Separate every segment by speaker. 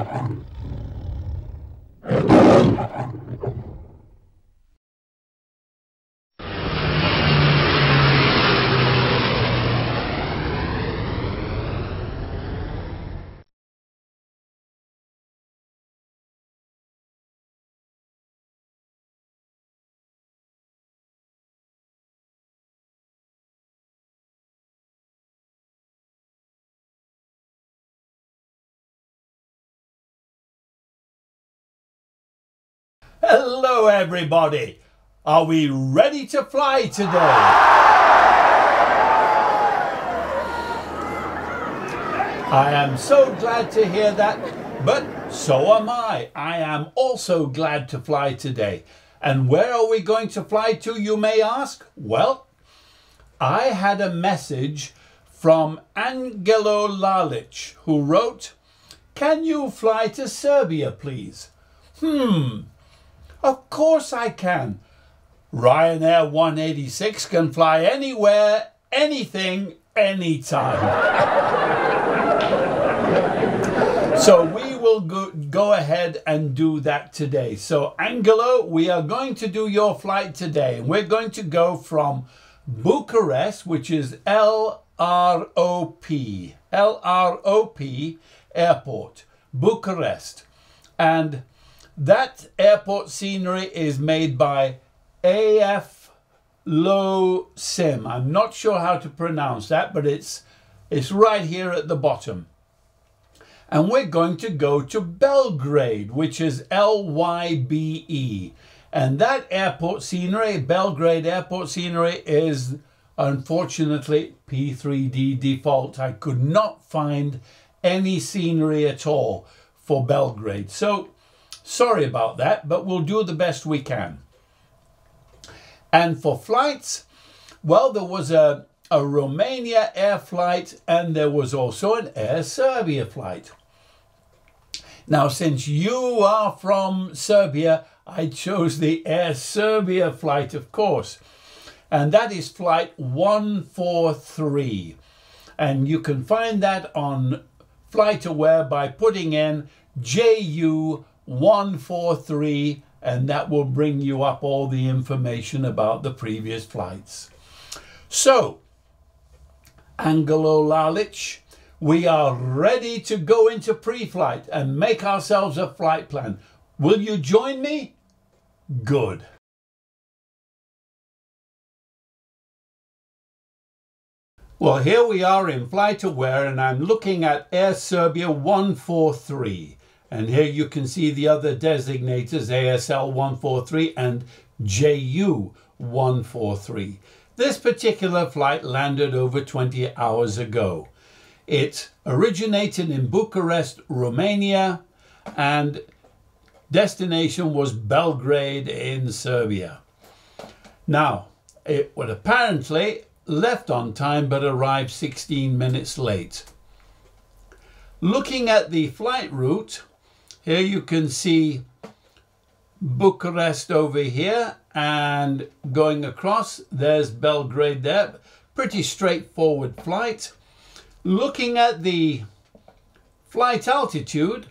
Speaker 1: Uh -huh. Hello, everybody. Are we ready to fly today? I am so glad to hear that, but so am I. I am also glad to fly today. And where are we going to fly to, you may ask? Well, I had a message from Angelo Lalić, who wrote, Can you fly to Serbia, please? Hmm, of course I can. Ryanair 186 can fly anywhere, anything, anytime. so we will go, go ahead and do that today. So Angelo, we are going to do your flight today. We're going to go from Bucharest, which is LROP, LROP Airport, Bucharest. And that airport scenery is made by AF Low Sim. I'm not sure how to pronounce that, but it's it's right here at the bottom. And we're going to go to Belgrade, which is L-Y-B-E. And that airport scenery, Belgrade airport scenery, is unfortunately P3D default. I could not find any scenery at all for Belgrade. So Sorry about that, but we'll do the best we can. And for flights, well, there was a, a Romania air flight and there was also an Air Serbia flight. Now, since you are from Serbia, I chose the Air Serbia flight, of course. And that is flight 143. And you can find that on FlightAware by putting in JU 143 and that will bring you up all the information about the previous flights. So, Angelo Lalić, we are ready to go into pre-flight and make ourselves a flight plan. Will you join me? Good. Well, here we are in FlightAware and I'm looking at Air Serbia 143. And here you can see the other designators, ASL 143 and JU 143. This particular flight landed over 20 hours ago. It originated in Bucharest, Romania, and destination was Belgrade in Serbia. Now, it would apparently left on time but arrived 16 minutes late. Looking at the flight route, here you can see Bucharest over here and going across, there's Belgrade there. Pretty straightforward flight. Looking at the flight altitude,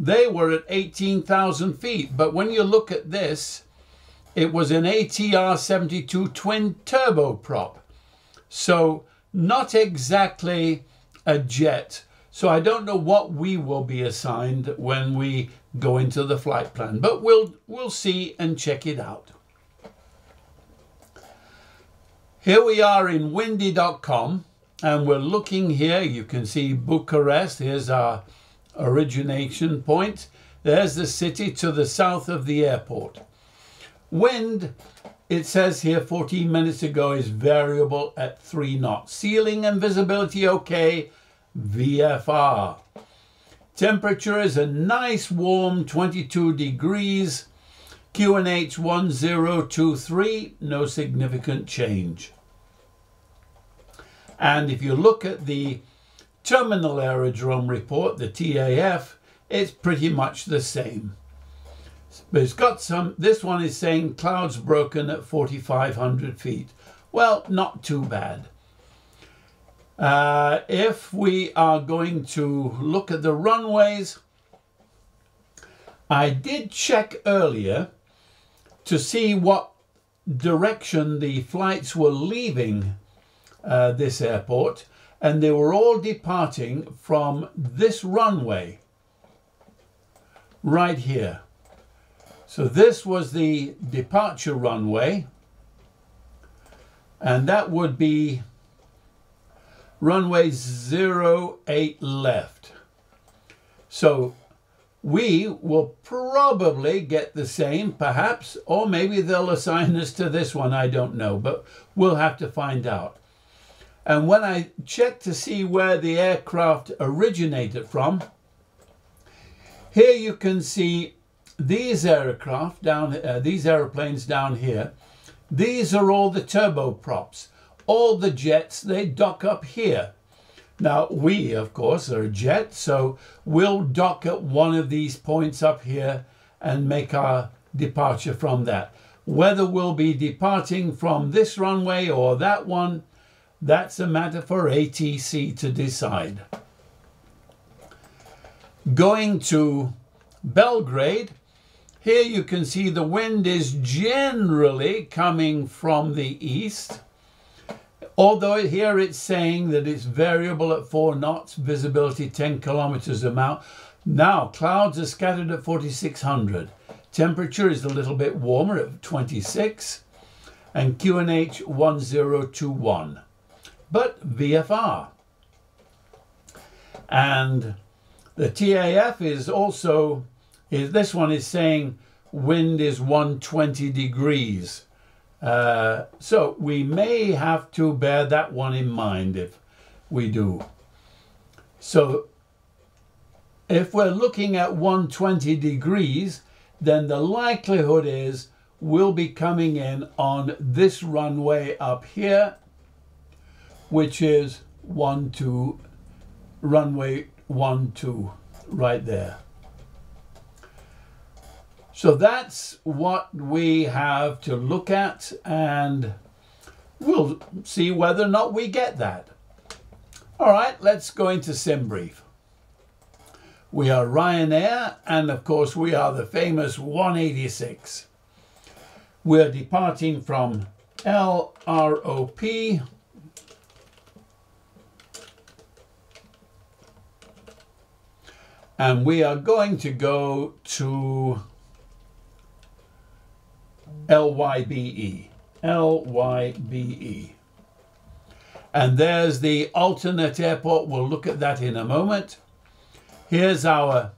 Speaker 1: they were at 18,000 feet. But when you look at this, it was an ATR 72 twin turboprop. So not exactly a jet, so I don't know what we will be assigned when we go into the flight plan, but we'll, we'll see and check it out. Here we are in windy.com and we're looking here. You can see Bucharest. Here's our origination point. There's the city to the south of the airport. Wind, it says here 14 minutes ago, is variable at 3 knots. Ceiling and visibility okay. VFR. Temperature is a nice warm 22 degrees. QNH 1023, no significant change. And if you look at the terminal aerodrome report, the TAF, it's pretty much the same. But it's got some, this one is saying clouds broken at 4,500 feet. Well, not too bad. Uh, if we are going to look at the runways, I did check earlier to see what direction the flights were leaving uh, this airport and they were all departing from this runway right here. So this was the departure runway and that would be runway 08 left. So we will probably get the same, perhaps, or maybe they'll assign us to this one, I don't know, but we'll have to find out. And when I check to see where the aircraft originated from, here you can see these aircraft down, uh, these airplanes down here. These are all the turboprops. All the jets, they dock up here. Now, we, of course, are a jet, so we'll dock at one of these points up here and make our departure from that. Whether we'll be departing from this runway or that one, that's a matter for ATC to decide. Going to Belgrade, here you can see the wind is generally coming from the east. Although here it's saying that it's variable at 4 knots, visibility 10 kilometers amount. Now, clouds are scattered at 4600. Temperature is a little bit warmer at 26 and QNH 1021. But VFR. And the TAF is also, is, this one is saying wind is 120 degrees. Uh, so we may have to bear that one in mind if we do. So if we're looking at 120 degrees, then the likelihood is we'll be coming in on this runway up here, which is 1, 2, runway 1, 2, right there. So that's what we have to look at and we'll see whether or not we get that. All right, let's go into SimBrief. We are Ryanair and of course we are the famous 186. We're departing from LROP and we are going to go to L-Y-B-E. L-Y-B-E. And there's the alternate airport. We'll look at that in a moment. Here's our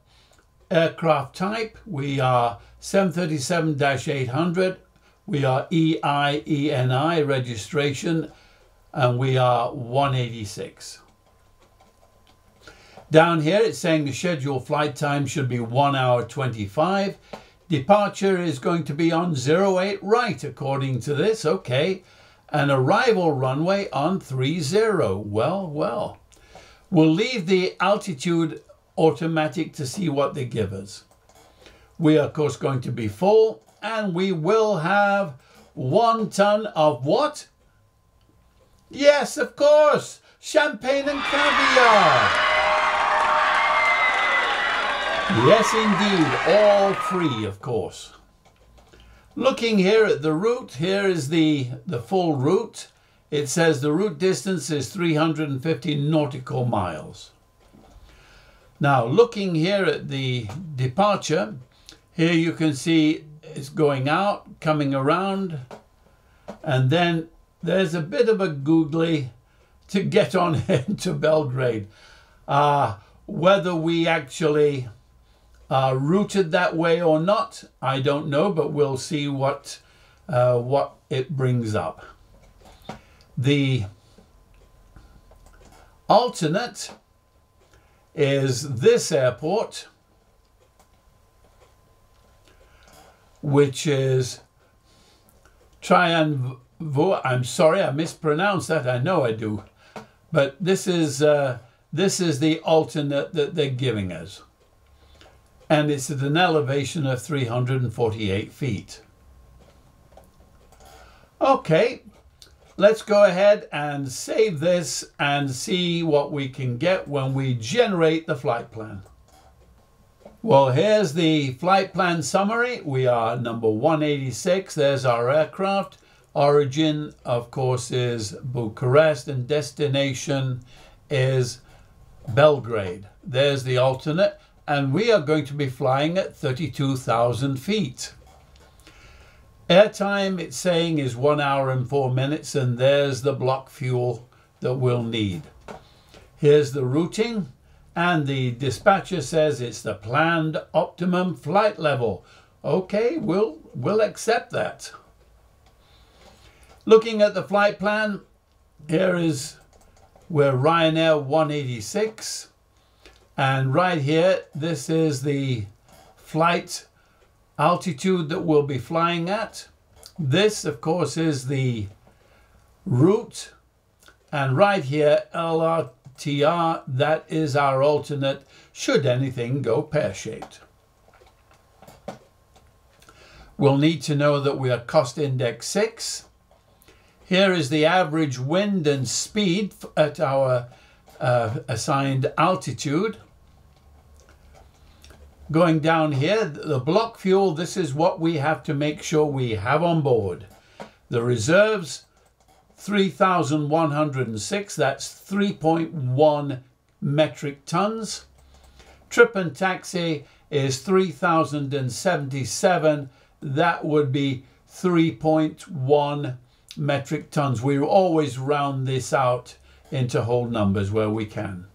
Speaker 1: aircraft type. We are 737-800. We are EIENI registration and we are 186. Down here it's saying the scheduled flight time should be 1 hour 25 Departure is going to be on 08 right, according to this. Okay. An arrival runway on 30. Well, well. We'll leave the altitude automatic to see what they give us. We are, of course, going to be full, and we will have one ton of what? Yes, of course, champagne and caviar. Yes, indeed, all three, of course. Looking here at the route, here is the, the full route. It says the route distance is 350 nautical miles. Now, looking here at the departure, here you can see it's going out, coming around, and then there's a bit of a googly to get on into Belgrade. Uh, whether we actually uh, routed that way or not, I don't know, but we'll see what, uh, what it brings up. The alternate is this airport, which is Trianvo. I'm sorry, I mispronounced that. I know I do, but this is uh, this is the alternate that they're giving us and it's at an elevation of 348 feet. Okay, let's go ahead and save this and see what we can get when we generate the flight plan. Well, here's the flight plan summary. We are number 186. There's our aircraft. Origin, of course, is Bucharest and destination is Belgrade. There's the alternate. And we are going to be flying at 32,000 feet. Airtime, it's saying, is one hour and four minutes, and there's the block fuel that we'll need. Here's the routing, and the dispatcher says it's the planned optimum flight level. Okay, we'll, we'll accept that. Looking at the flight plan, here is where Ryanair 186, and right here, this is the flight altitude that we'll be flying at. This, of course, is the route. And right here, LRTR, that is our alternate should anything go pear-shaped. We'll need to know that we are cost index 6. Here is the average wind and speed at our uh, assigned altitude. Going down here, the block fuel, this is what we have to make sure we have on board. The reserves, 3,106, that's 3.1 metric tons. Trip and taxi is 3,077, that would be 3.1 metric tons. We always round this out into whole numbers where we can,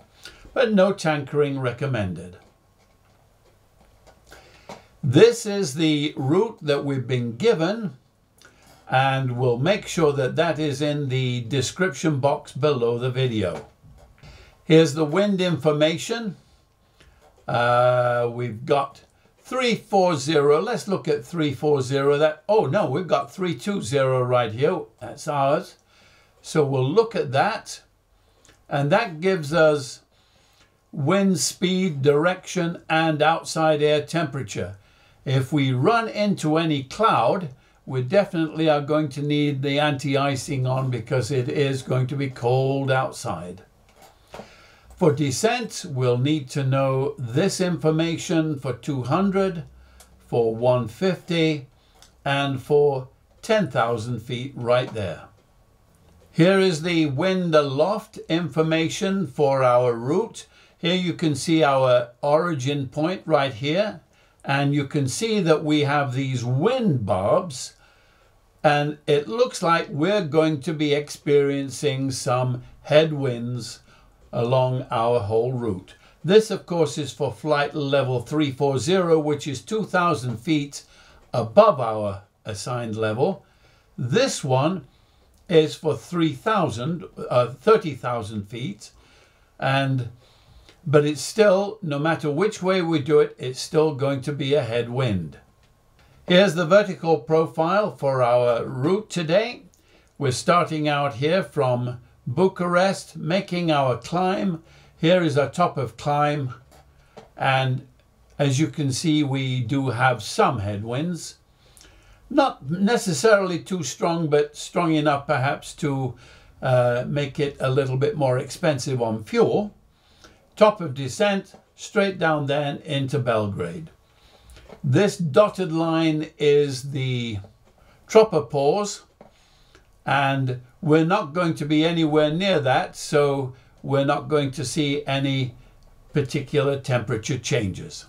Speaker 1: but no tankering recommended. This is the route that we've been given and we'll make sure that that is in the description box below the video. Here's the wind information. Uh, we've got 340. Let's look at 340. That Oh no, we've got 320 right here. That's ours. So we'll look at that. And that gives us wind speed, direction, and outside air temperature. If we run into any cloud, we definitely are going to need the anti-icing on because it is going to be cold outside. For descent, we'll need to know this information for 200, for 150, and for 10,000 feet right there. Here is the wind aloft information for our route. Here you can see our origin point right here and you can see that we have these wind barbs and it looks like we're going to be experiencing some headwinds along our whole route. This of course is for flight level 340 which is 2,000 feet above our assigned level. This one is for 3,000, uh, 30,000 feet and but it's still, no matter which way we do it, it's still going to be a headwind. Here's the vertical profile for our route today. We're starting out here from Bucharest, making our climb. Here is our top of climb. And as you can see, we do have some headwinds. Not necessarily too strong, but strong enough perhaps to uh, make it a little bit more expensive on fuel top of descent, straight down then into Belgrade. This dotted line is the tropopause, and we're not going to be anywhere near that, so we're not going to see any particular temperature changes.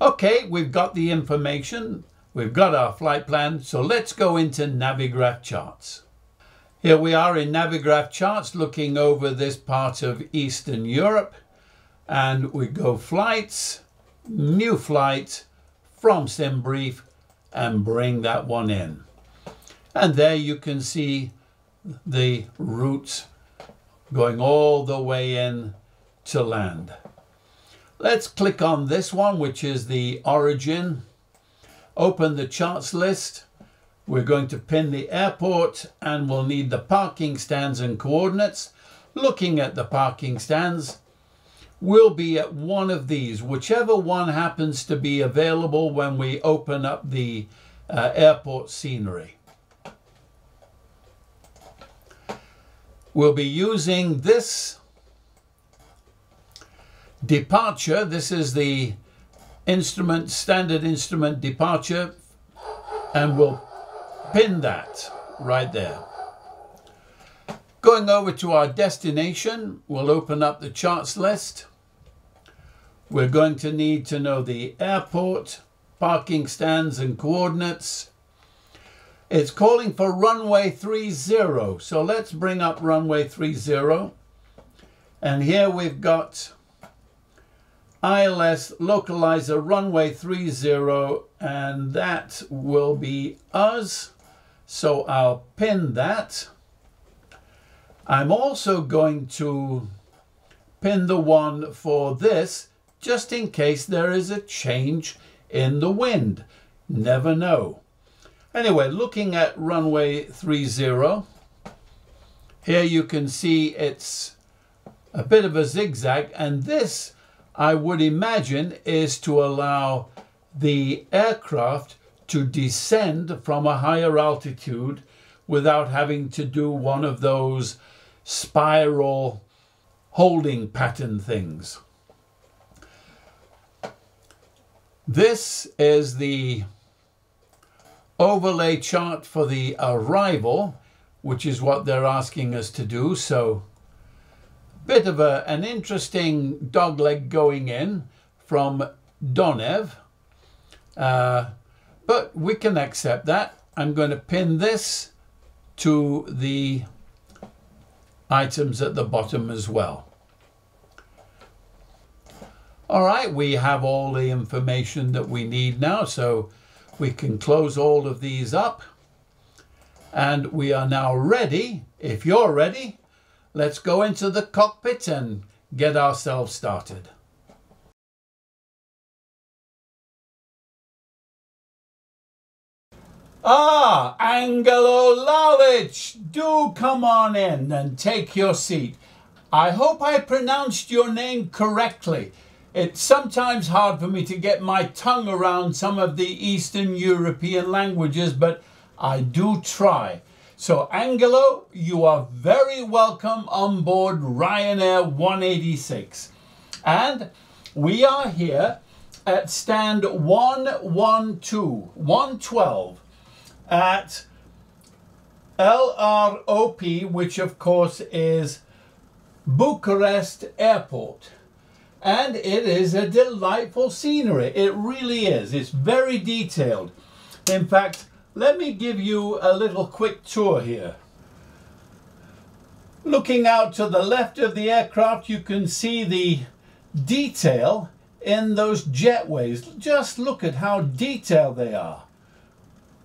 Speaker 1: Okay, we've got the information, we've got our flight plan, so let's go into Navigraph charts. Here we are in Navigraph charts looking over this part of Eastern Europe and we go flights, new flight from SimBrief and bring that one in. And there you can see the routes going all the way in to land. Let's click on this one, which is the origin. Open the charts list we're going to pin the airport and we'll need the parking stands and coordinates. Looking at the parking stands, we'll be at one of these, whichever one happens to be available when we open up the uh, airport scenery. We'll be using this departure. This is the instrument, standard instrument departure, and we'll pin that right there. Going over to our destination, we'll open up the charts list. We're going to need to know the airport, parking stands and coordinates. It's calling for runway 30, so let's bring up runway 30. And here we've got ILS localizer runway 30 and that will be us. So I'll pin that. I'm also going to pin the one for this just in case there is a change in the wind. Never know. Anyway, looking at runway 30, here you can see it's a bit of a zigzag and this I would imagine is to allow the aircraft to descend from a higher altitude without having to do one of those spiral holding pattern things. This is the overlay chart for the arrival, which is what they're asking us to do. So bit of a, an interesting dogleg going in from Donev, uh, but we can accept that. I'm going to pin this to the items at the bottom as well. All right, we have all the information that we need now, so we can close all of these up. And we are now ready. If you're ready, let's go into the cockpit and get ourselves started. Ah, Angelo Lalich, do come on in and take your seat. I hope I pronounced your name correctly. It's sometimes hard for me to get my tongue around some of the Eastern European languages, but I do try. So, Angelo, you are very welcome on board Ryanair 186. And we are here at stand 112, 112 at LROP, which of course is Bucharest Airport. And it is a delightful scenery. It really is. It's very detailed. In fact, let me give you a little quick tour here. Looking out to the left of the aircraft, you can see the detail in those jetways. Just look at how detailed they are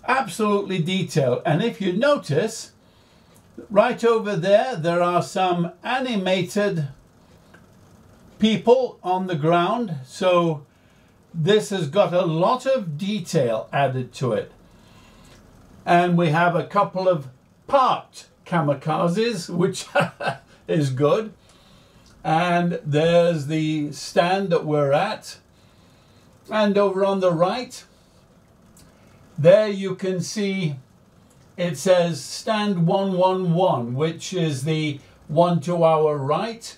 Speaker 1: absolutely detailed. And if you notice, right over there, there are some animated people on the ground. So this has got a lot of detail added to it. And we have a couple of parked kamikazes, which is good. And there's the stand that we're at. And over on the right, there you can see it says stand 111, which is the one to our right,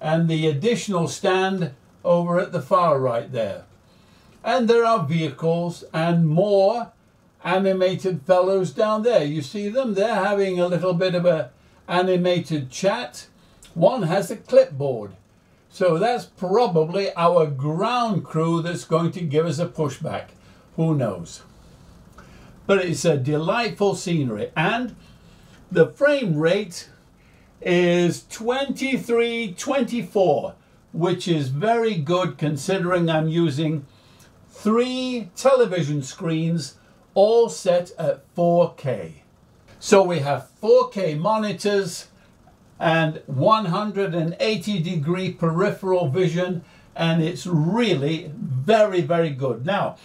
Speaker 1: and the additional stand over at the far right there. And there are vehicles and more animated fellows down there. You see them? They're having a little bit of a animated chat. One has a clipboard. So that's probably our ground crew that's going to give us a pushback. Who knows? But it's a delightful scenery. And the frame rate is 2324, which is very good considering I'm using three television screens all set at 4K. So we have 4K monitors and 180 degree peripheral vision and it's really very, very good. Now,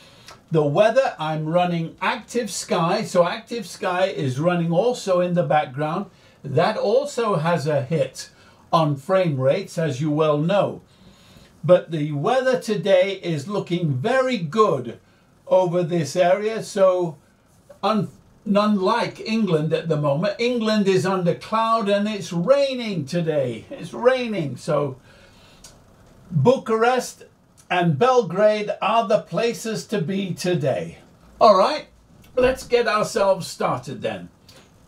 Speaker 1: the weather, I'm running Active Sky. So Active Sky is running also in the background. That also has a hit on frame rates, as you well know. But the weather today is looking very good over this area. So un unlike England at the moment, England is under cloud and it's raining today. It's raining. So Bucharest and Belgrade are the places to be today. All right, let's get ourselves started then.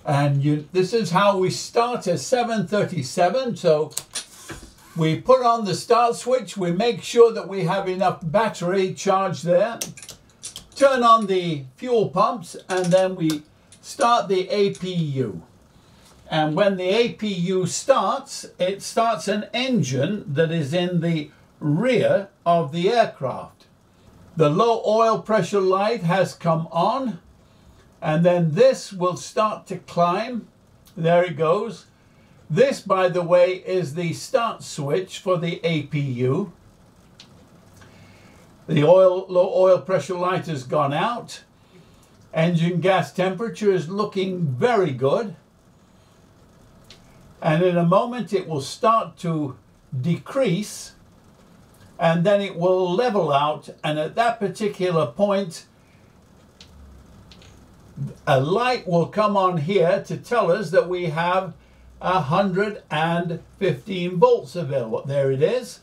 Speaker 1: And you, this is how we start at 737. So we put on the start switch. We make sure that we have enough battery charge there. Turn on the fuel pumps and then we start the APU. And when the APU starts, it starts an engine that is in the rear of the aircraft. The low oil pressure light has come on and then this will start to climb. There it goes. This, by the way, is the start switch for the APU. The oil, low oil pressure light has gone out. Engine gas temperature is looking very good. And in a moment it will start to decrease and then it will level out. And at that particular point, a light will come on here to tell us that we have 115 volts available. There it is.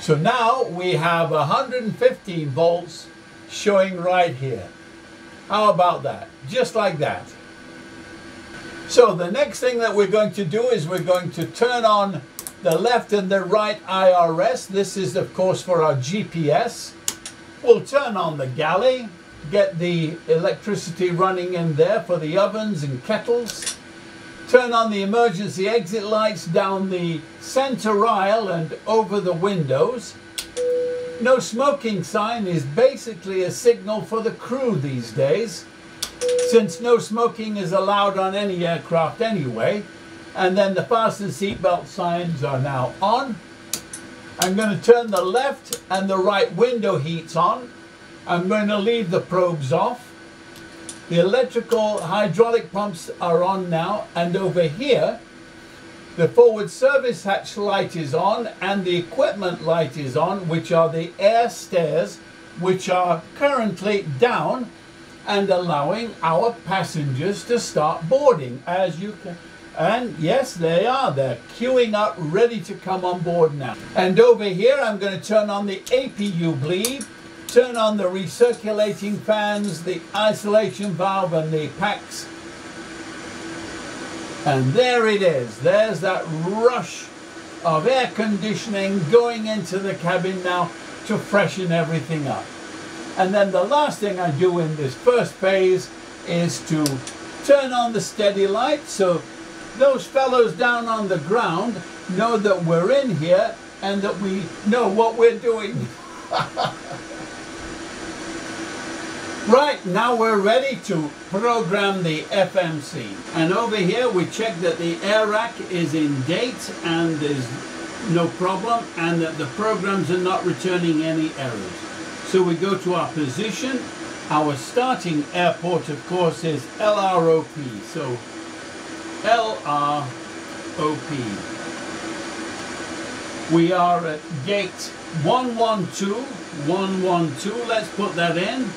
Speaker 1: So now we have 115 volts showing right here. How about that? Just like that. So the next thing that we're going to do is we're going to turn on the left and the right IRS. This is of course for our GPS. We'll turn on the galley get the electricity running in there for the ovens and kettles. Turn on the emergency exit lights down the center aisle and over the windows. No smoking sign is basically a signal for the crew these days, since no smoking is allowed on any aircraft anyway. And then the fasten seatbelt signs are now on. I'm going to turn the left and the right window heats on I'm going to leave the probes off. The electrical hydraulic pumps are on now and over here the forward service hatch light is on and the equipment light is on which are the air stairs which are currently down and allowing our passengers to start boarding as you can and yes they are they're queuing up ready to come on board now and over here I'm going to turn on the APU bleed turn on the recirculating fans, the isolation valve and the packs. And there it is. There's that rush of air conditioning going into the cabin now to freshen everything up. And then the last thing I do in this first phase is to turn on the steady light so those fellows down on the ground know that we're in here and that we know what we're doing. Right, now we're ready to program the FMC. And over here we check that the AIRAC is in date and there's no problem and that the programs are not returning any errors. So we go to our position. Our starting airport, of course, is LROP. So LROP. We are at gate 112, 112. Let's put that in.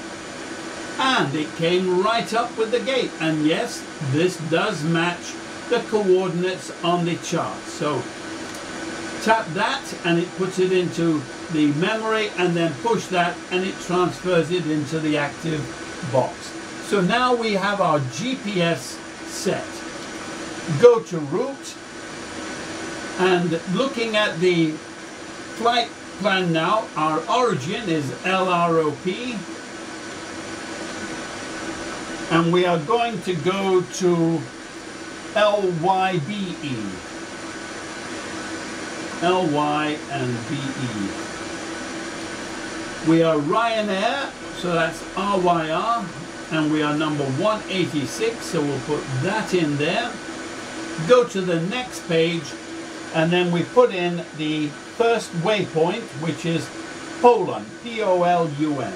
Speaker 1: And it came right up with the gate. And yes this does match the coordinates on the chart. So tap that and it puts it into the memory and then push that and it transfers it into the active box. So now we have our GPS set go to route and looking at the flight plan now our origin is LROP and we are going to go to LYBE. LY and BE. We are Ryanair, so that's RYR, and we are number 186, so we'll put that in there. Go to the next page, and then we put in the first waypoint, which is POLUN, P-O-L-U-N.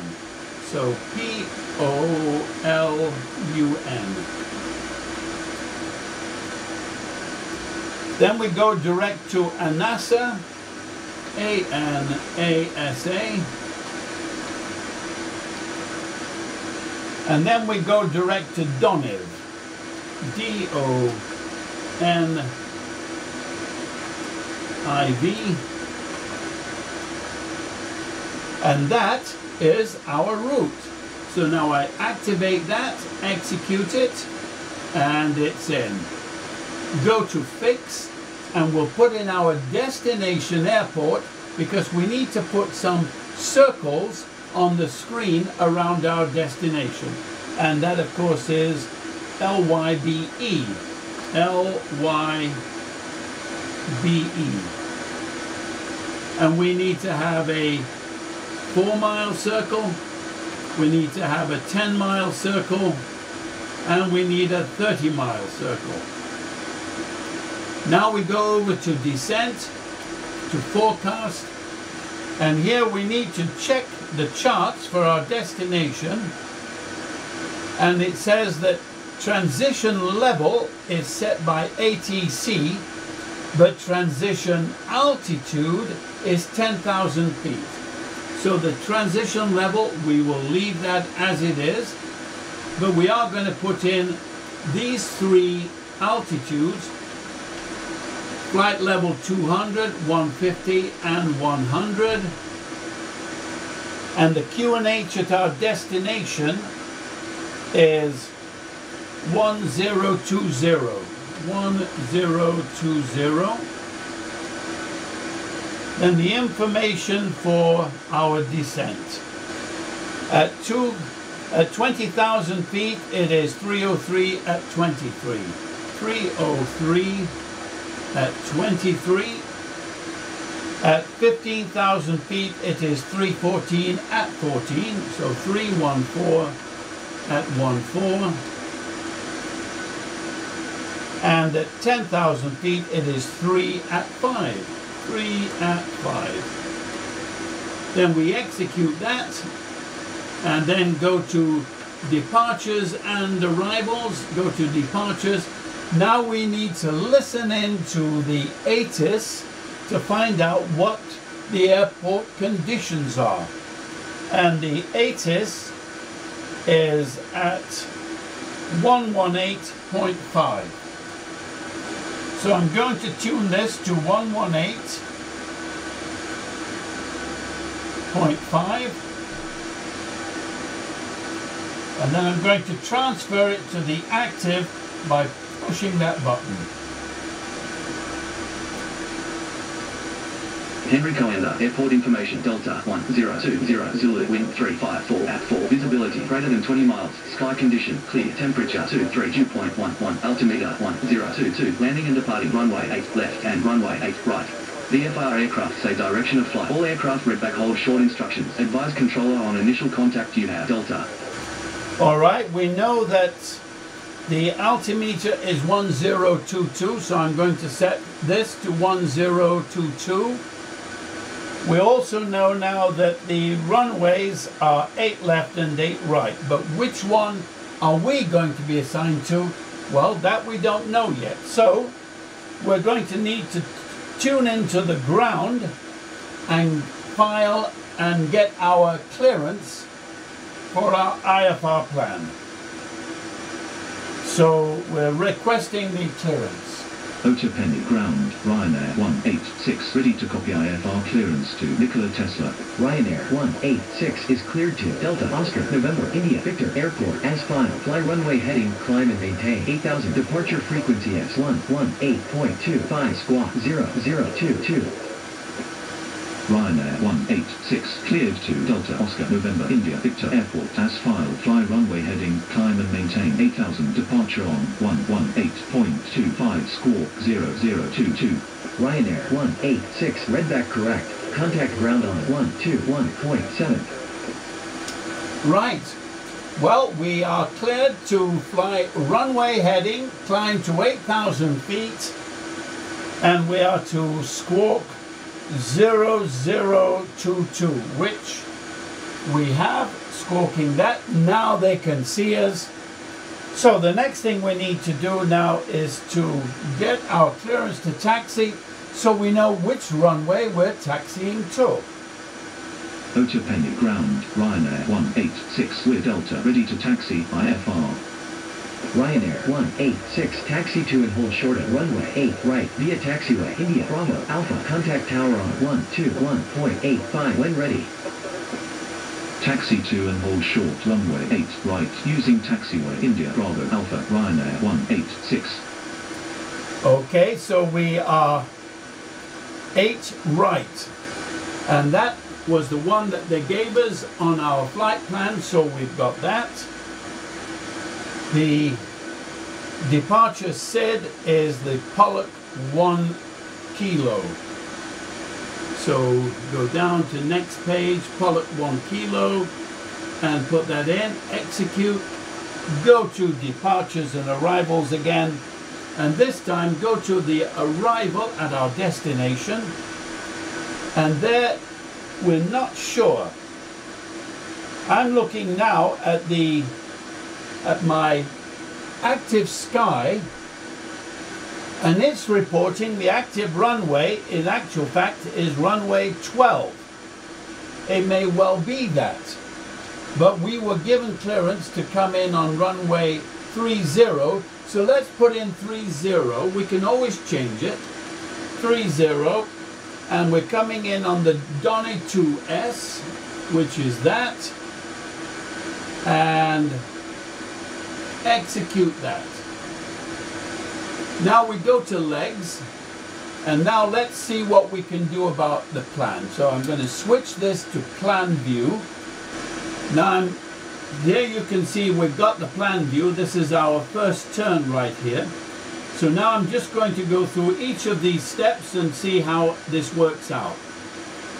Speaker 1: So P-O-L-U-N. Then we go direct to ANASA, A-N-A-S-A. And then we go direct to Doniv, D-O-N IV. And that is our route. So now I activate that, execute it, and it's in. Go to fix, and we'll put in our destination airport because we need to put some circles on the screen around our destination. And that of course is L-Y-B-E. L-Y-B-E. And we need to have a four mile circle, we need to have a 10 mile circle, and we need a 30 mile circle. Now we go over to descent, to forecast, and here we need to check the charts for our destination. And it says that transition level is set by ATC, but transition altitude is 10,000 feet. So the transition level, we will leave that as it is, but we are going to put in these three altitudes flight level 200, 150 and 100 and the QNH at our destination is 1020 1020 then the information for our descent. At two at 20,000 feet it is 303 at 23 303 at 23. At 15,000 feet, it is 314 at 14, so 314 at 14. And at 10,000 feet, it is 3 at 5, 3 at 5. Then we execute that, and then go to departures and arrivals, go to departures, now we need to listen in to the ATIS to find out what the airport conditions are. And the ATIS is at 118.5. So I'm going to tune this to 118.5 and then I'm going to transfer it to the active by pushing that button.
Speaker 2: Henry Coanda, Airport Information, Delta 1020 Zulu, wind 354 at 4, visibility greater than 20 miles, sky condition, clear, temperature 232.11, altimeter 1022, landing and departing runway 8 left and runway 8 right. VFR aircraft say direction of flight. All aircraft read back hold short instructions. Advise controller on initial contact you have. Delta.
Speaker 1: All right, we know that the altimeter is 1022, so I'm going to set this to 1022. We also know now that the runways are 8 left and 8 right, but which one are we going to be assigned to? Well, that we don't know yet. So, we're going to need to tune into the ground and file and get our clearance for our IFR plan. So we're requesting the clearance.
Speaker 3: Otopeni ground, Ryanair 186 ready to copy IFR clearance to Nikola Tesla.
Speaker 4: Ryanair 186 is cleared to Delta Oscar November India Victor Airport as filed. Fly runway heading, climb and maintain 8000 departure frequency S118.25 squawk 0022.
Speaker 3: Ryanair 186 cleared to Delta Oscar November India Victor Airport as filed fly runway heading climb and maintain 8000 departure on 118.25 squawk 0022
Speaker 4: Ryanair 186 read back correct. Contact ground on 121.7.
Speaker 1: Right. Well, we are cleared to fly runway heading, climb to 8,000 feet, and we are to squawk 0022, which we have squawking that. Now they can see us. So the next thing we need to do now is to get our clearance to taxi so we know which runway we're taxiing to.
Speaker 3: Otopeni ground, Ryanair 186 with Delta ready to taxi IFR.
Speaker 4: Ryanair 186 taxi to and hold short at runway 8 right via taxiway India Bravo Alpha contact tower on 121.85 when ready.
Speaker 3: Taxi 2 and hold short runway 8 right using taxiway India Bravo Alpha Ryanair 186.
Speaker 1: Okay, so we are eight right. And that was the one that they gave us on our flight plan, so we've got that. The departure said is the Pollock 1 kilo. So go down to next page, Pollock 1 kilo, and put that in, execute, go to departures and arrivals again, and this time go to the arrival at our destination, and there we're not sure. I'm looking now at the at my Active Sky and it's reporting the active runway in actual fact is runway 12 it may well be that but we were given clearance to come in on runway 30 so let's put in 30 we can always change it. 30 and we're coming in on the Donny 2S which is that and execute that. Now we go to legs and now let's see what we can do about the plan. So I'm going to switch this to plan view. Now I'm here you can see we've got the plan view. This is our first turn right here. So now I'm just going to go through each of these steps and see how this works out.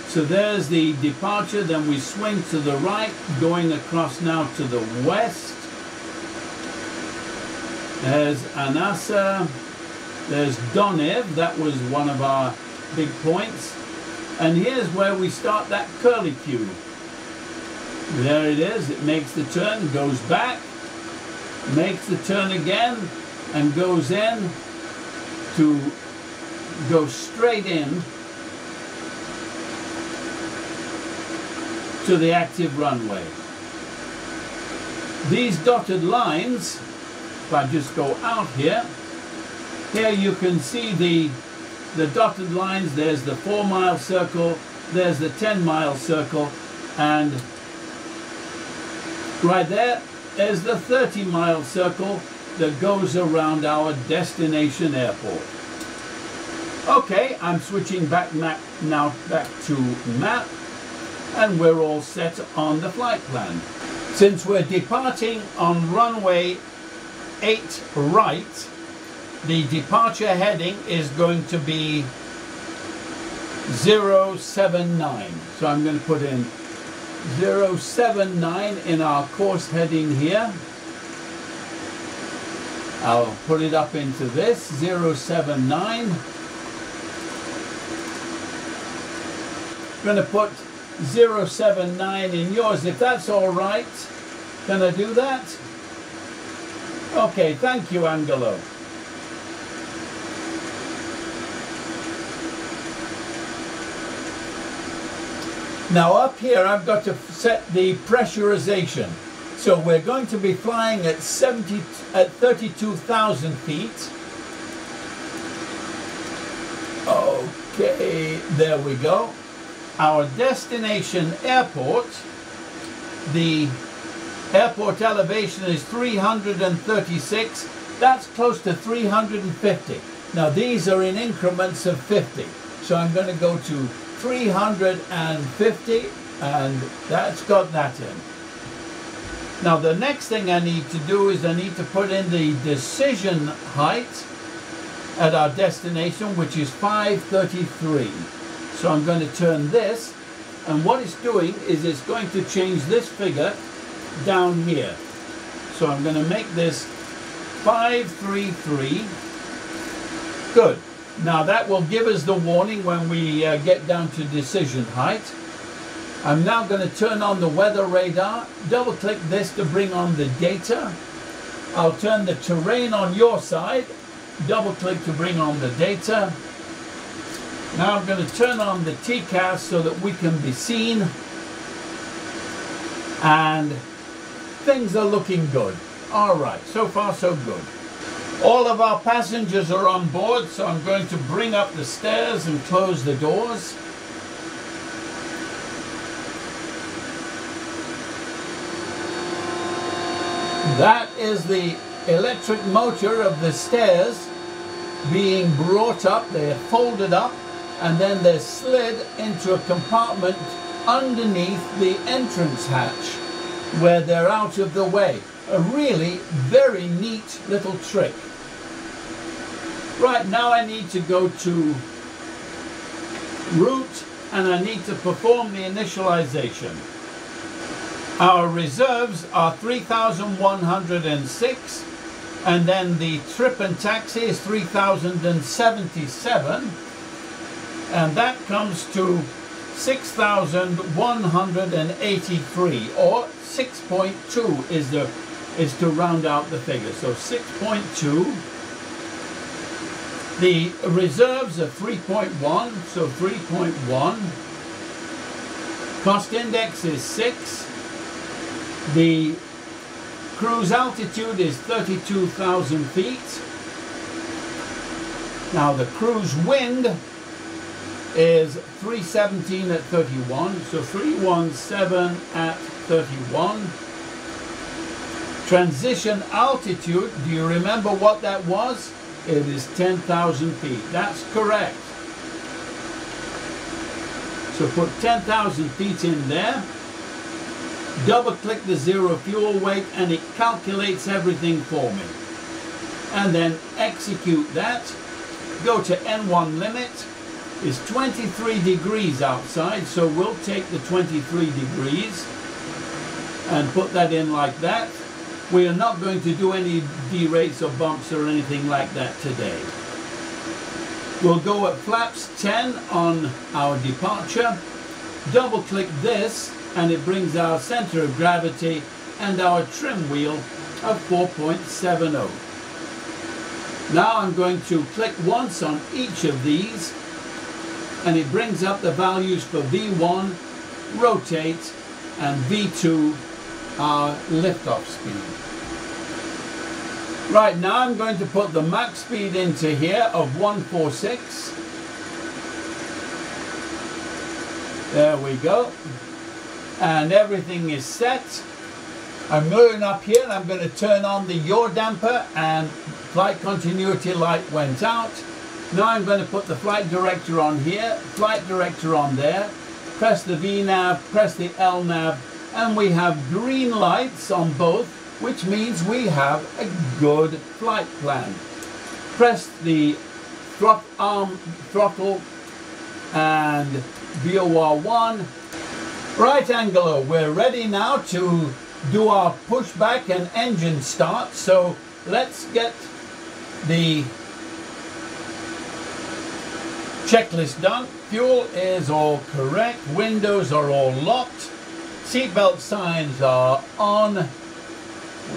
Speaker 1: So there's the departure, then we swing to the right, going across now to the west. There's Anasa, there's Donev, that was one of our big points. And here's where we start that curly cue. There it is, it makes the turn, goes back, makes the turn again, and goes in to go straight in to the active runway. These dotted lines, if I just go out here, here you can see the, the dotted lines, there's the four mile circle, there's the 10 mile circle, and right there is the 30 mile circle that goes around our destination airport. Okay, I'm switching back map now back to map and we're all set on the flight plan. Since we're departing on runway 8 right, the departure heading is going to be 079. So I'm going to put in 079 in our course heading here. I'll put it up into this 079. I'm going to put 079 in yours if that's all right. Can I do that? Okay, thank you, Angelo. Now up here I've got to set the pressurization. So we're going to be flying at 70 at 32,000 feet. Okay, there we go. Our destination airport, the airport elevation is 336. That's close to 350. Now these are in increments of 50. So I'm going to go to 350 and that's got that in. Now the next thing I need to do is I need to put in the decision height at our destination, which is 533. So I'm going to turn this, and what it's doing is it's going to change this figure down here. So I'm going to make this 533. Good. Now that will give us the warning when we uh, get down to decision height. I'm now going to turn on the weather radar, double click this to bring on the data. I'll turn the terrain on your side, double click to bring on the data. Now I'm going to turn on the TCAS so that we can be seen. And things are looking good. All right, so far so good. All of our passengers are on board, so I'm going to bring up the stairs and close the doors. That is the electric motor of the stairs being brought up. They're folded up and then they're slid into a compartment underneath the entrance hatch where they're out of the way. A really very neat little trick. Right, now I need to go to route and I need to perform the initialization. Our reserves are 3,106 and then the trip and taxi is 3,077 and that comes to 6,183 or 6.2 is the is to round out the figure. So 6.2. The reserves are 3.1, so 3.1. Cost index is 6. The cruise altitude is 32,000 feet. Now the cruise wind is 317 at 31, so 317 at 31. Transition altitude, do you remember what that was? It is 10,000 feet. That's correct. So put 10,000 feet in there. Double click the zero fuel weight and it calculates everything for me. And then execute that. Go to N1 limit. It's 23 degrees outside, so we'll take the 23 degrees and put that in like that. We are not going to do any derates or bumps or anything like that today. We'll go at flaps 10 on our departure. Double click this and it brings our center of gravity and our trim wheel of 4.70. Now I'm going to click once on each of these and it brings up the values for V1, rotate, and V2, our liftoff speed. Right, now I'm going to put the max speed into here of 146. There we go. And everything is set. I'm moving up here and I'm going to turn on the yaw damper and flight continuity light went out. Now I'm going to put the flight director on here, flight director on there, press the VNAV, press the LNAV, and we have green lights on both, which means we have a good flight plan. Press the throttle arm throttle and VOR 1. Right Angelo, we're ready now to do our pushback and engine start. So let's get the checklist done. Fuel is all correct. Windows are all locked. Seatbelt signs are on.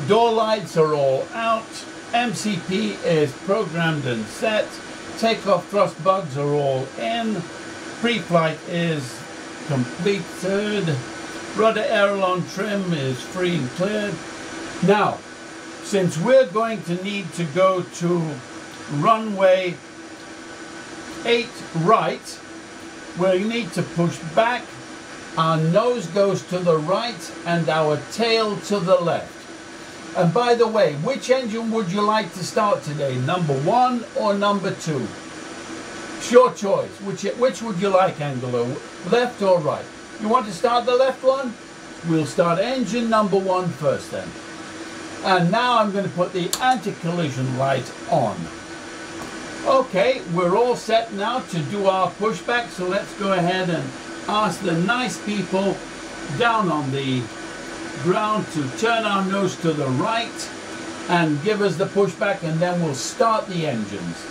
Speaker 1: Door lights are all out. MCP is programmed and set. Takeoff thrust bugs are all in. Pre-flight is completed. Rudder aileron trim is free and cleared. Now, since we're going to need to go to runway 8 right, we need to push back. Our nose goes to the right and our tail to the left. And by the way, which engine would you like to start today? Number one or number two? It's your choice. Which, which would you like, Angelo? Left or right? You want to start the left one? We'll start engine number one first then. And now I'm going to put the anti-collision light on. Okay, we're all set now to do our pushback, so let's go ahead and ask the nice people down on the ground to turn our nose to the right and give us the pushback and then we'll start the engines.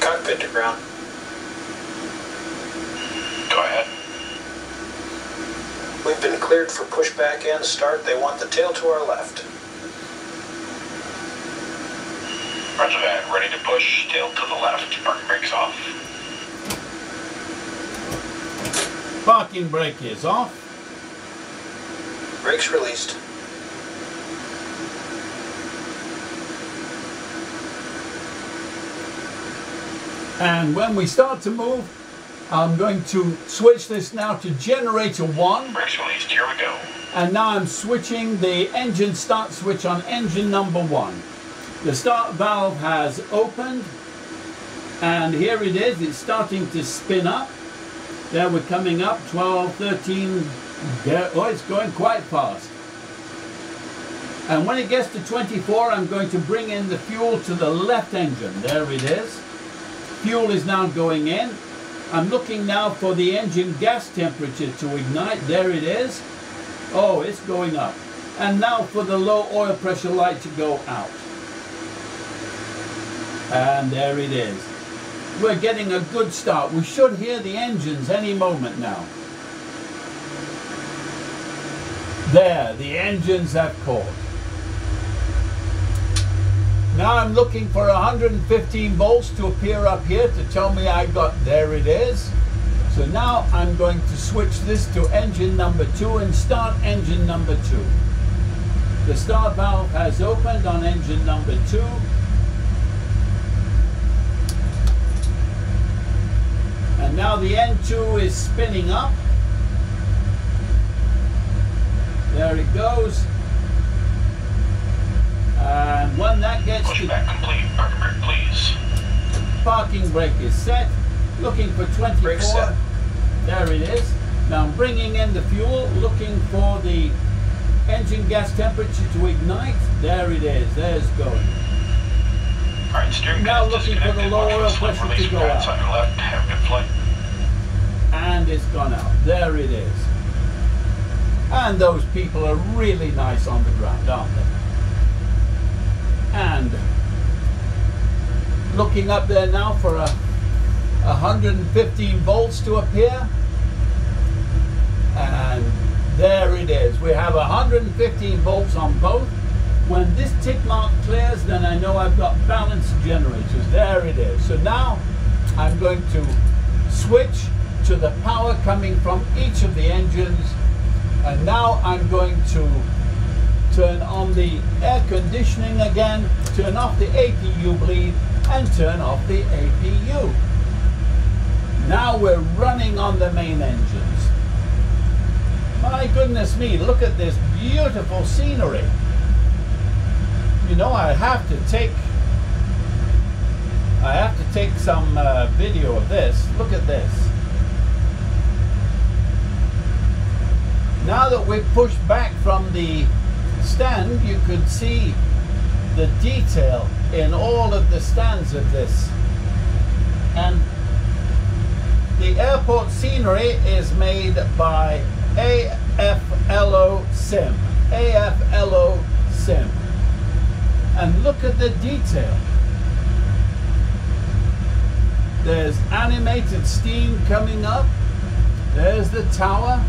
Speaker 5: Cockpit to ground.
Speaker 6: Go ahead.
Speaker 5: We've been cleared for pushback and start. They want the tail to our left.
Speaker 6: Roger that. Ready to push. Tail to the left. Parking brakes off.
Speaker 1: Parking brake is off.
Speaker 5: Brakes released.
Speaker 1: And when we start to move, I'm going to switch this now to generator one.
Speaker 6: Brakes released. Here we go.
Speaker 1: And now I'm switching the engine start switch on engine number one. The start valve has opened and here it is, it's starting to spin up. There we're coming up, 12, 13, there, oh it's going quite fast. And when it gets to 24, I'm going to bring in the fuel to the left engine. There it is. Fuel is now going in. I'm looking now for the engine gas temperature to ignite. There it is. Oh, it's going up. And now for the low oil pressure light to go out. And there it is. We're getting a good start. We should hear the engines any moment now. There, the engines have caught. Now I'm looking for 115 volts to appear up here to tell me I got, there it is. So now I'm going to switch this to engine number two and start engine number two. The start valve has opened on engine number two. And now the N2 is spinning up. There it goes. And when that gets
Speaker 6: Push
Speaker 1: to
Speaker 6: back complete. Parking brake, please.
Speaker 1: parking brake is set, looking for 24.
Speaker 5: Brake set.
Speaker 1: There it is. Now I'm bringing in the fuel, looking for the engine gas temperature to ignite. There it is. There's going.
Speaker 6: Alright, steering
Speaker 1: Now looking for the
Speaker 6: disconnected.
Speaker 1: low
Speaker 6: Watch for
Speaker 1: oil pressure to go out.
Speaker 6: on your left. Have a good flight.
Speaker 1: And it's gone out. There it is. And those people are really nice on the ground, aren't they? And looking up there now for a 115 volts to appear. And there it is. We have 115 volts on both. When this tick mark clears, then I know I've got balanced generators. There it is. So now I'm going to switch to the power coming from each of the engines. And now I'm going to turn on the air conditioning again, turn off the APU bleed, and turn off the APU. Now we're running on the main engines. My goodness me, look at this beautiful scenery. You know, I have to take I have to take some uh, video of this. Look at this. Now that we've pushed back from the stand, you could see the detail in all of the stands of this. And the airport scenery is made by AFLO Sim. AFLO Sim. And look at the detail. There's animated steam coming up. There's the tower.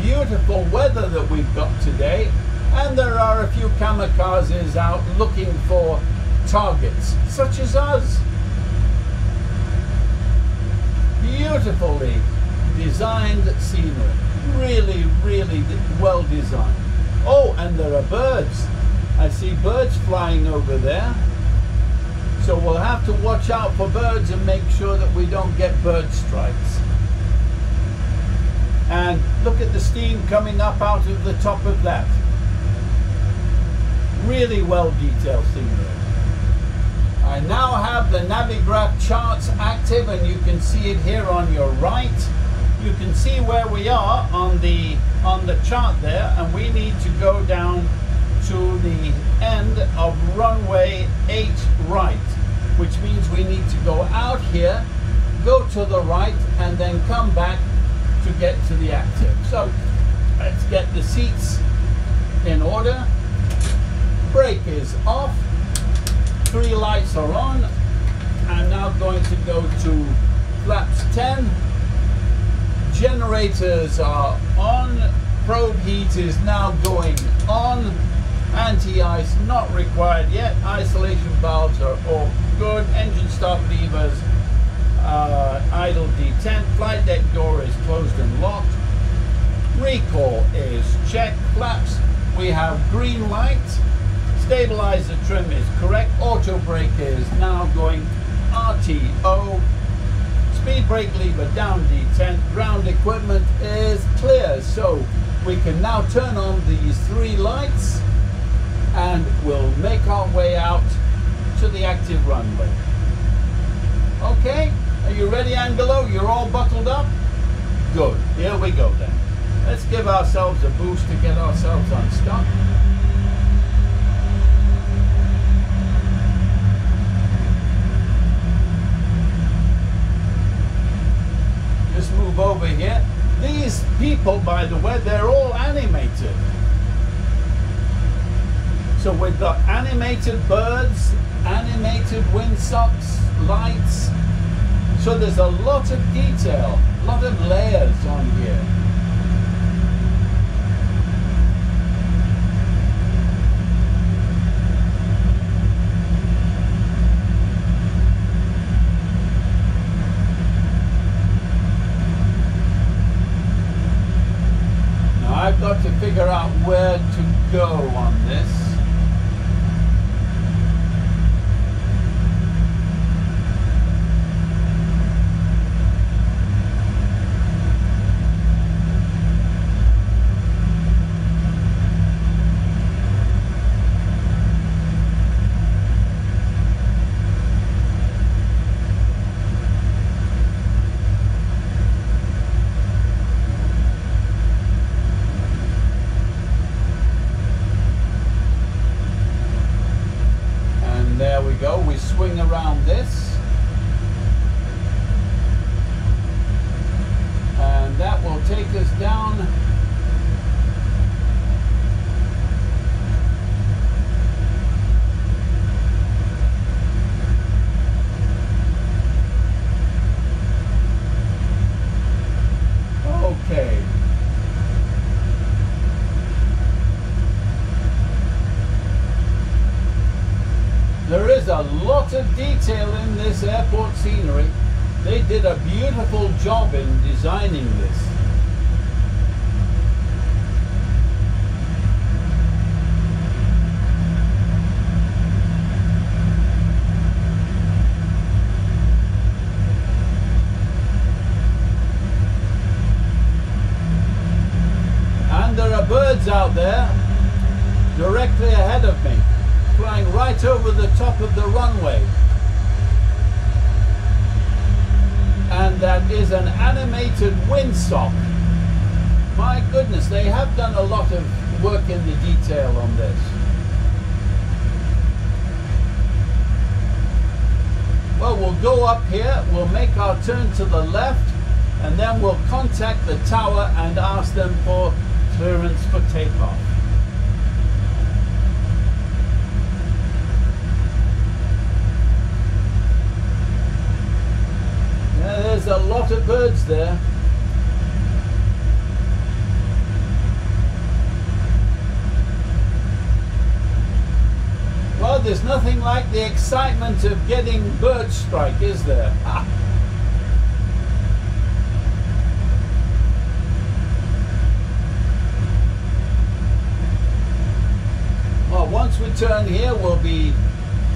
Speaker 1: Beautiful weather that we've got today. And there are a few kamikazes out looking for targets, such as us. Beautifully designed scenery. Really, really well designed. Oh, and there are birds. I see birds flying over there. So we'll have to watch out for birds and make sure that we don't get bird strikes. And look at the steam coming up out of the top of that. Really well detailed scenery. I now have the Navigraph charts active and you can see it here on your right. You can see where we are on the on the chart there and we need to go down to the end of runway 8 right, which means we need to go out here, go to the right and then come back to get to the active. So let's get the seats in order. Brake is off. Three lights are on. I'm now going to go to flaps 10. Generators are on. Probe heat is now going on. Anti-ice not required yet. Isolation valves are all good. Engine stop levers uh, idle detent. Flight deck door is closed and locked. Recall is check. Flaps, we have green light. Stabilizer trim is correct. Auto brake is now going RTO. Speed brake lever down detent. Ground equipment is clear. So we can now turn on these three lights and we'll make our way out to the active runway. Okay, are you ready Angelo? You're all buckled up? Good, here we go then. Let's give ourselves a boost to get ourselves unstuck. Move over here. These people, by the way, they're all animated. So we've got animated birds, animated windsocks, lights. So there's a lot of detail, a lot of layers on here. Now I've got to figure out where to go on this. And there we go, we swing around this. And that will take us down. Okay. There is a lot of detail in this airport scenery. They did a beautiful job in designing this. And there are birds out there directly ahead of me, flying right over the top of the runway. And that is an animated windsock. My goodness, they have done a lot of work in the detail on this. Well, we'll go up here, we'll make our turn to the left, and then we'll contact the tower and ask them for clearance for takeoff. Yeah, there's a lot of birds there. Well, there's nothing like the excitement of getting bird strike, is there? Ah. Well, once we turn here, we'll be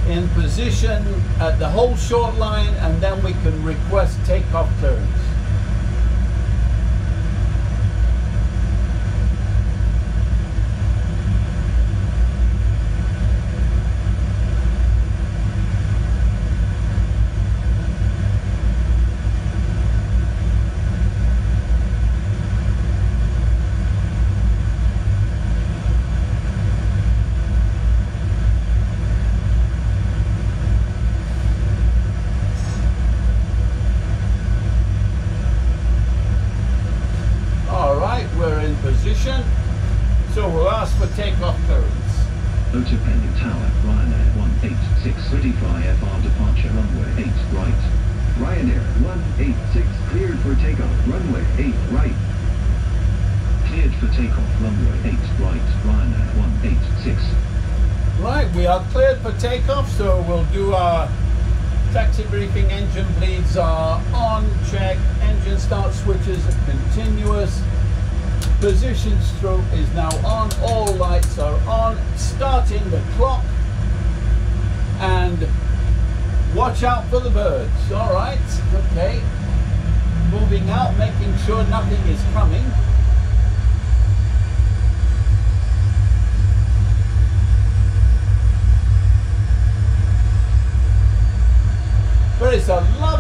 Speaker 1: in position at the hold short line and then we can request takeoff clearance.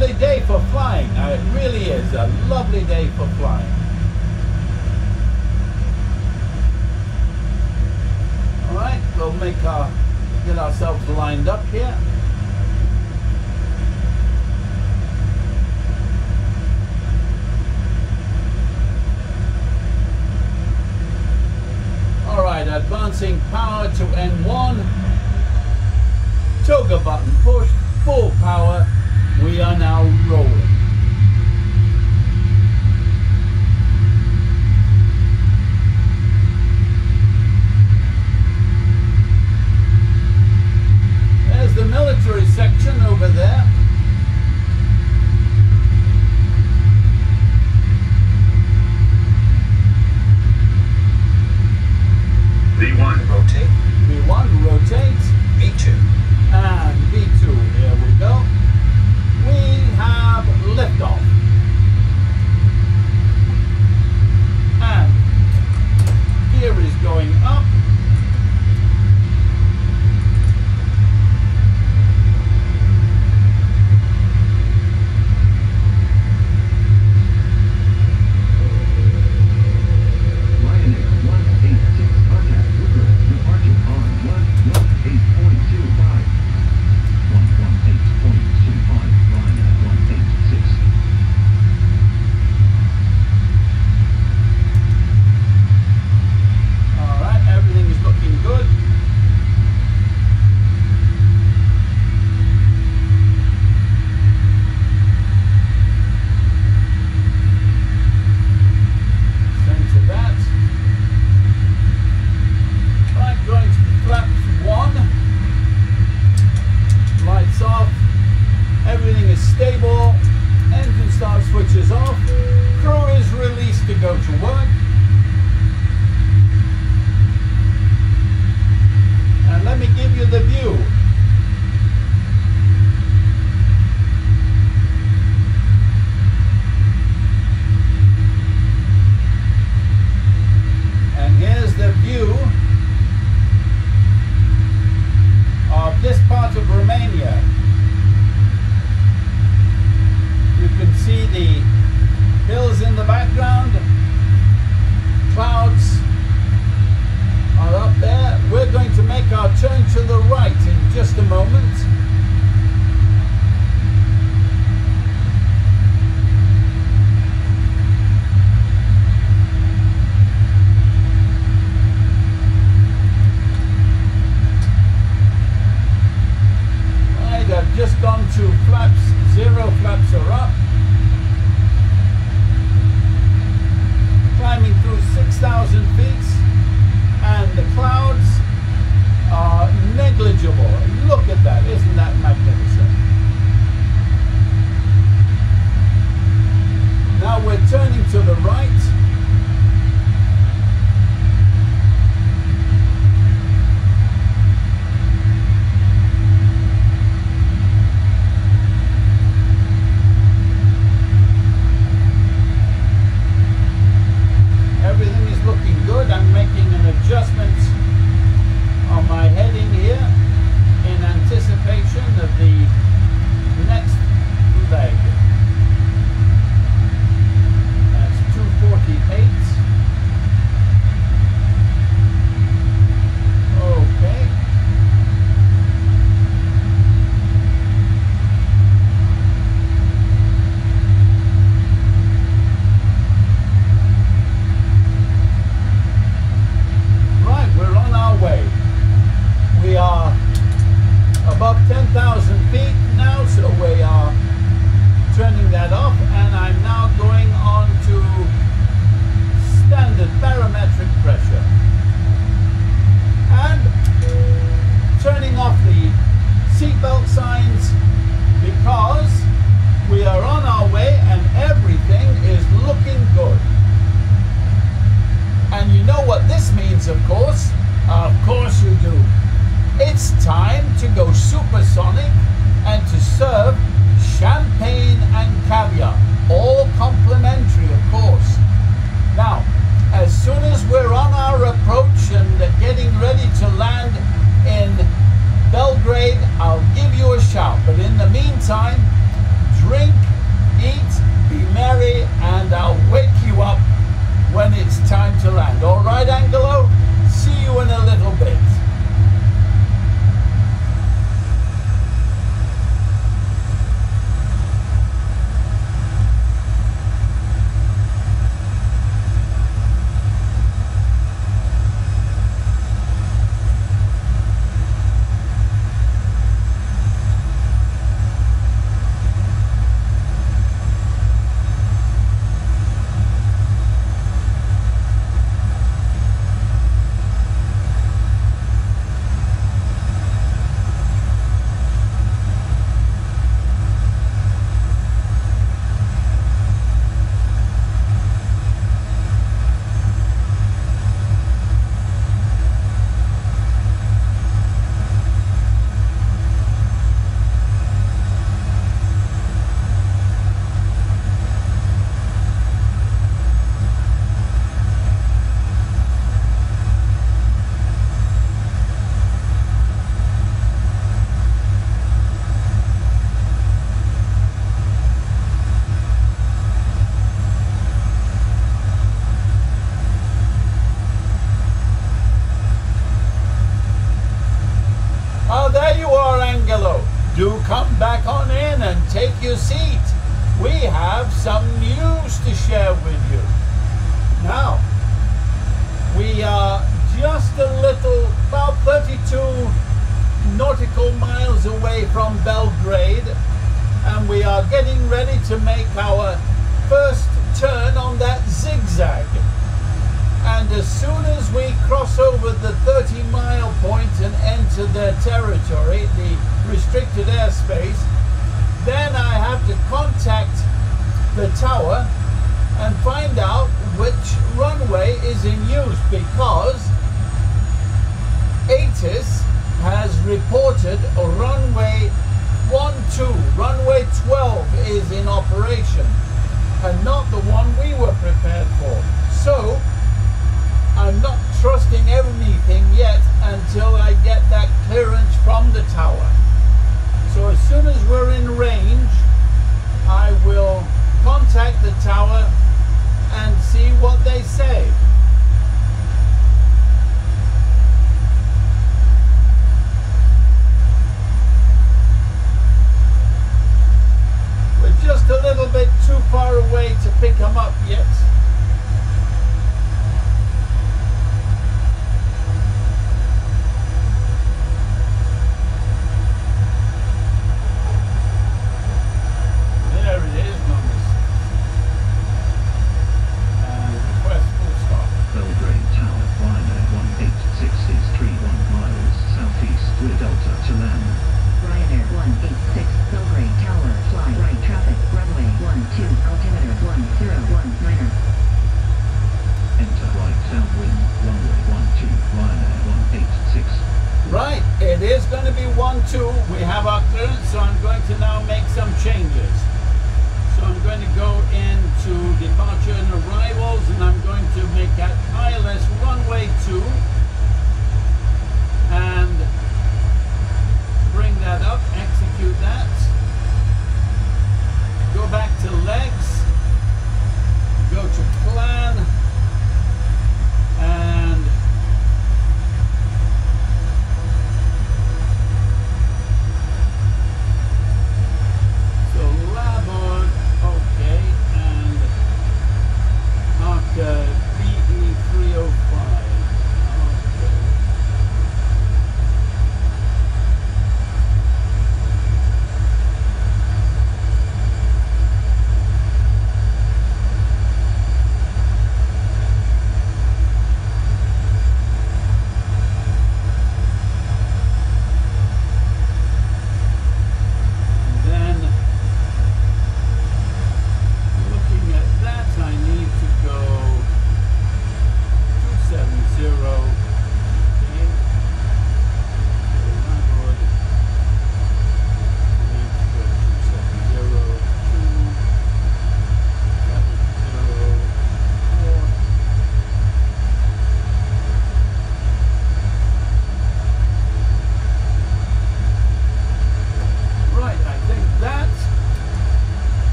Speaker 1: lovely day for flying. Now it really is a lovely day for flying. All right, we'll make our, get ourselves lined up here. All right, advancing power to N1. Toga button pushed, full power, we are now rolling.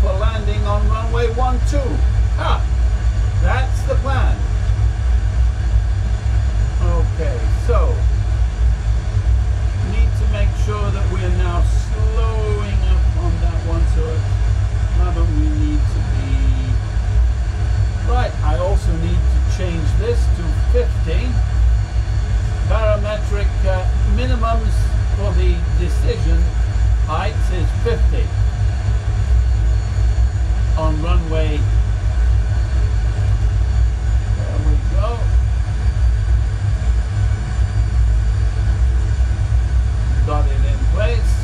Speaker 3: for landing on
Speaker 1: runway 12. Ah, that's the plan. Okay, so need to make sure that we're now slowing up on that one so how do we need to
Speaker 7: be right
Speaker 1: I also need to change this to 50 barometric uh, minimums for the decision heights is 50 on runway. There we go. Got it in place.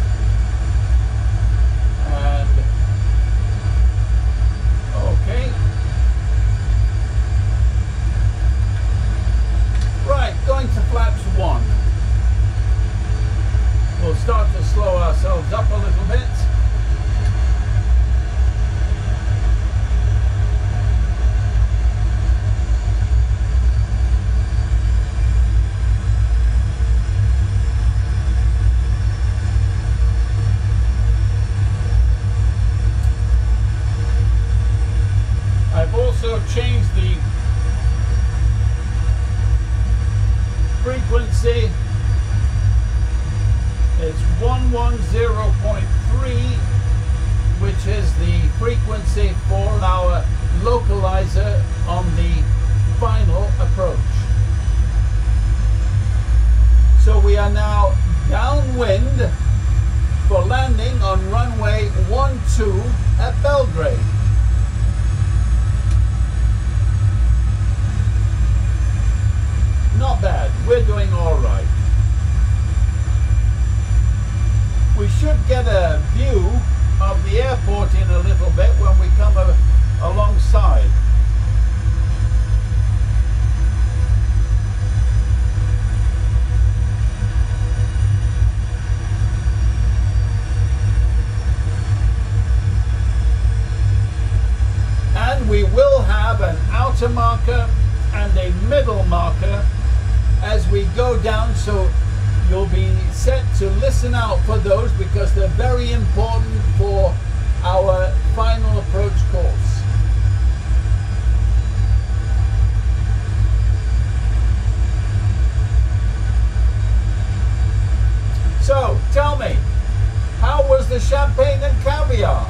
Speaker 1: Champagne and caviar?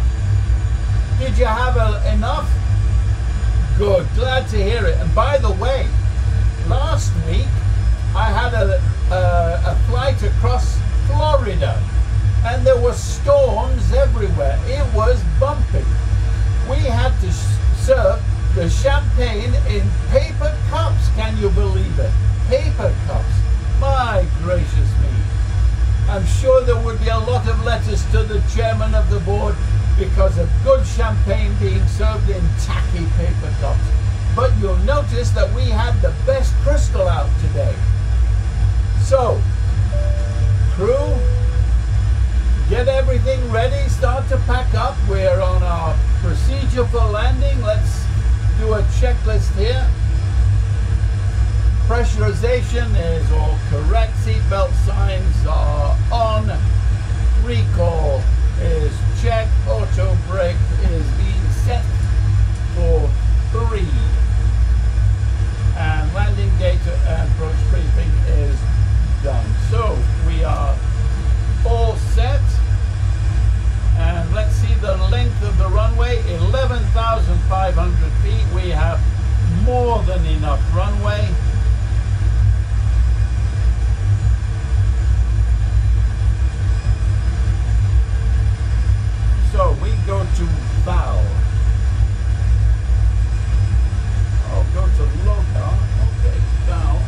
Speaker 1: Did you have a, enough? Good, glad to hear it. And by the way, last week I had a, a, a flight across Florida and there were storms everywhere. It was bumpy. We had to serve the champagne in paper cups. Can you believe it? Paper cups. My gracious. I'm sure there would be a lot of letters to the chairman of the board because of good champagne being served in tacky paper cups. But you'll notice that we had the best crystal out today. So, crew, get everything ready, start to pack up. We're on our procedure for landing. Let's do a checklist here. Pressurization is all correct. Seatbelt signs are on. Recall is checked. Auto brake is being set for three. And landing data and approach briefing is done. So we are all set. And let's see the length of the runway 11,500 feet. We have more than enough runway. We go to Val. I'll oh, go to Loca. Okay, Val.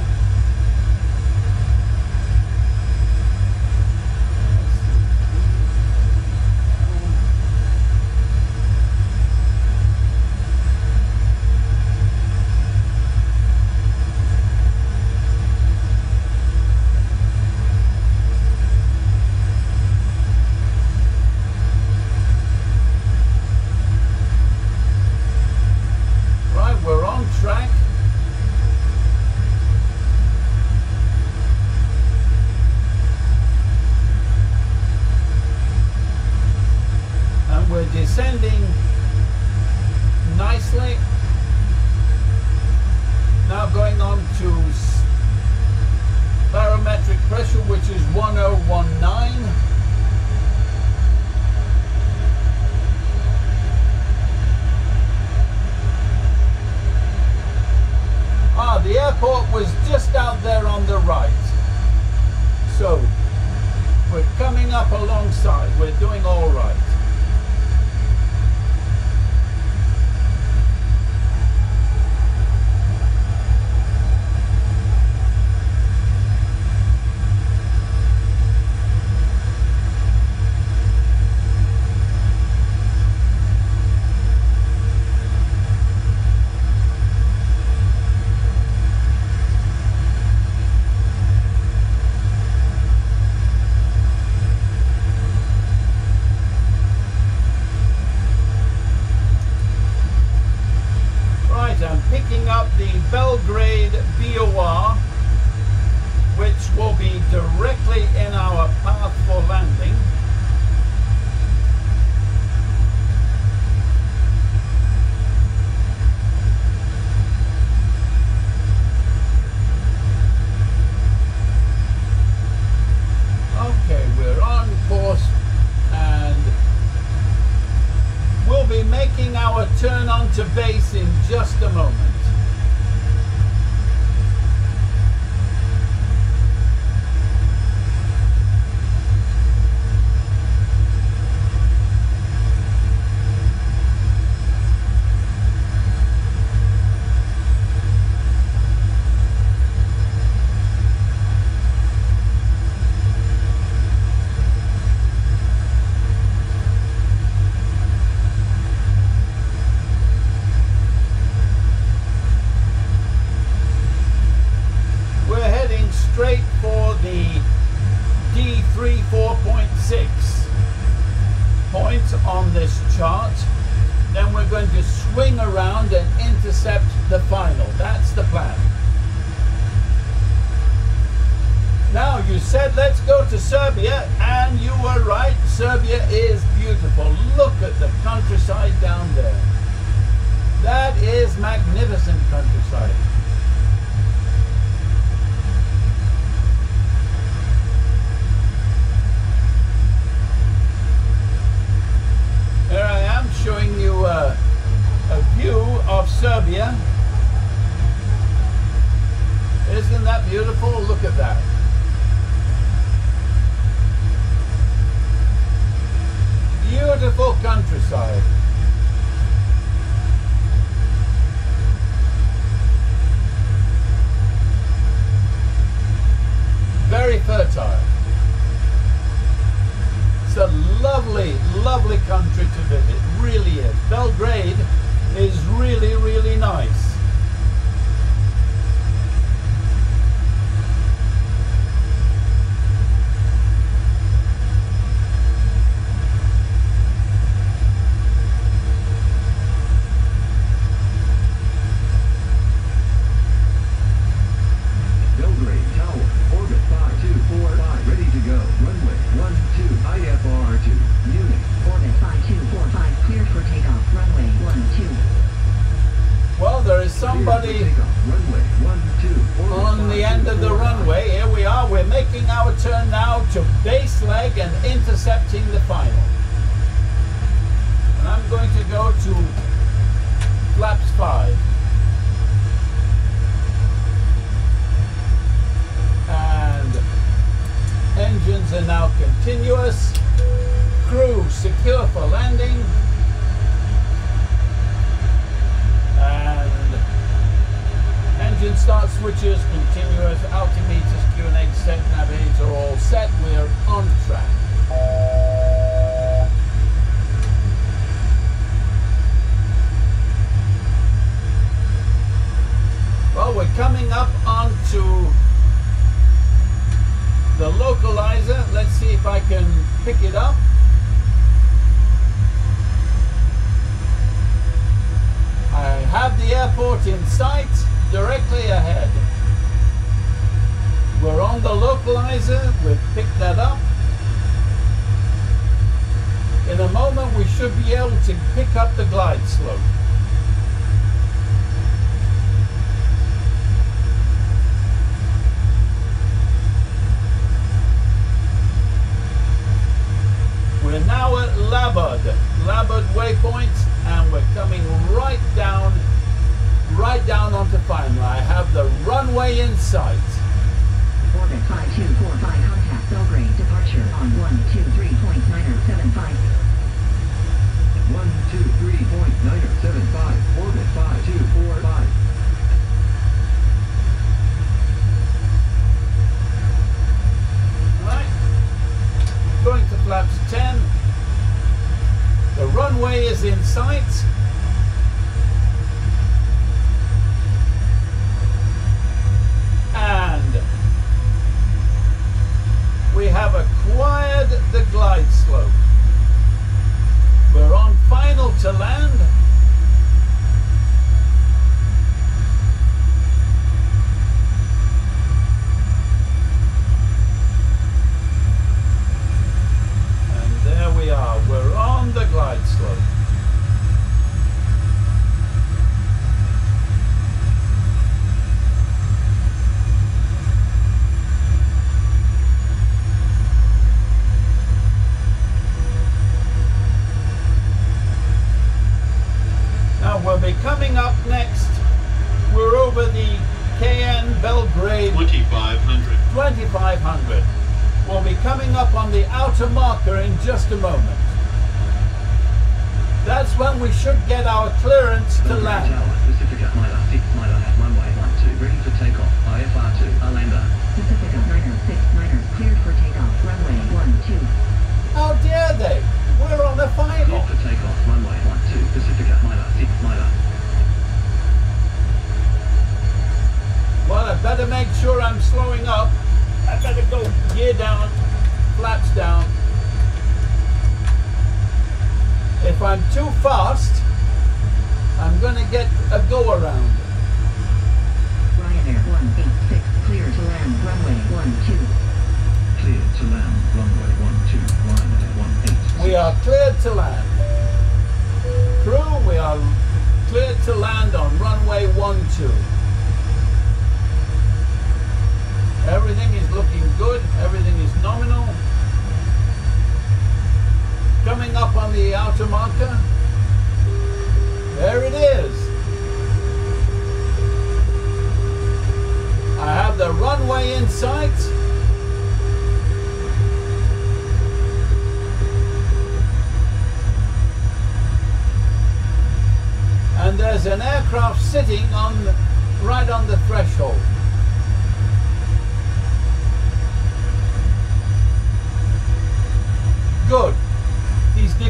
Speaker 1: Right, we're on track. And we're descending nicely. Now going on to s- barometric pressure, which is 1019. Ah, the airport was just out there on the right. So, we're coming up alongside. We're doing all right.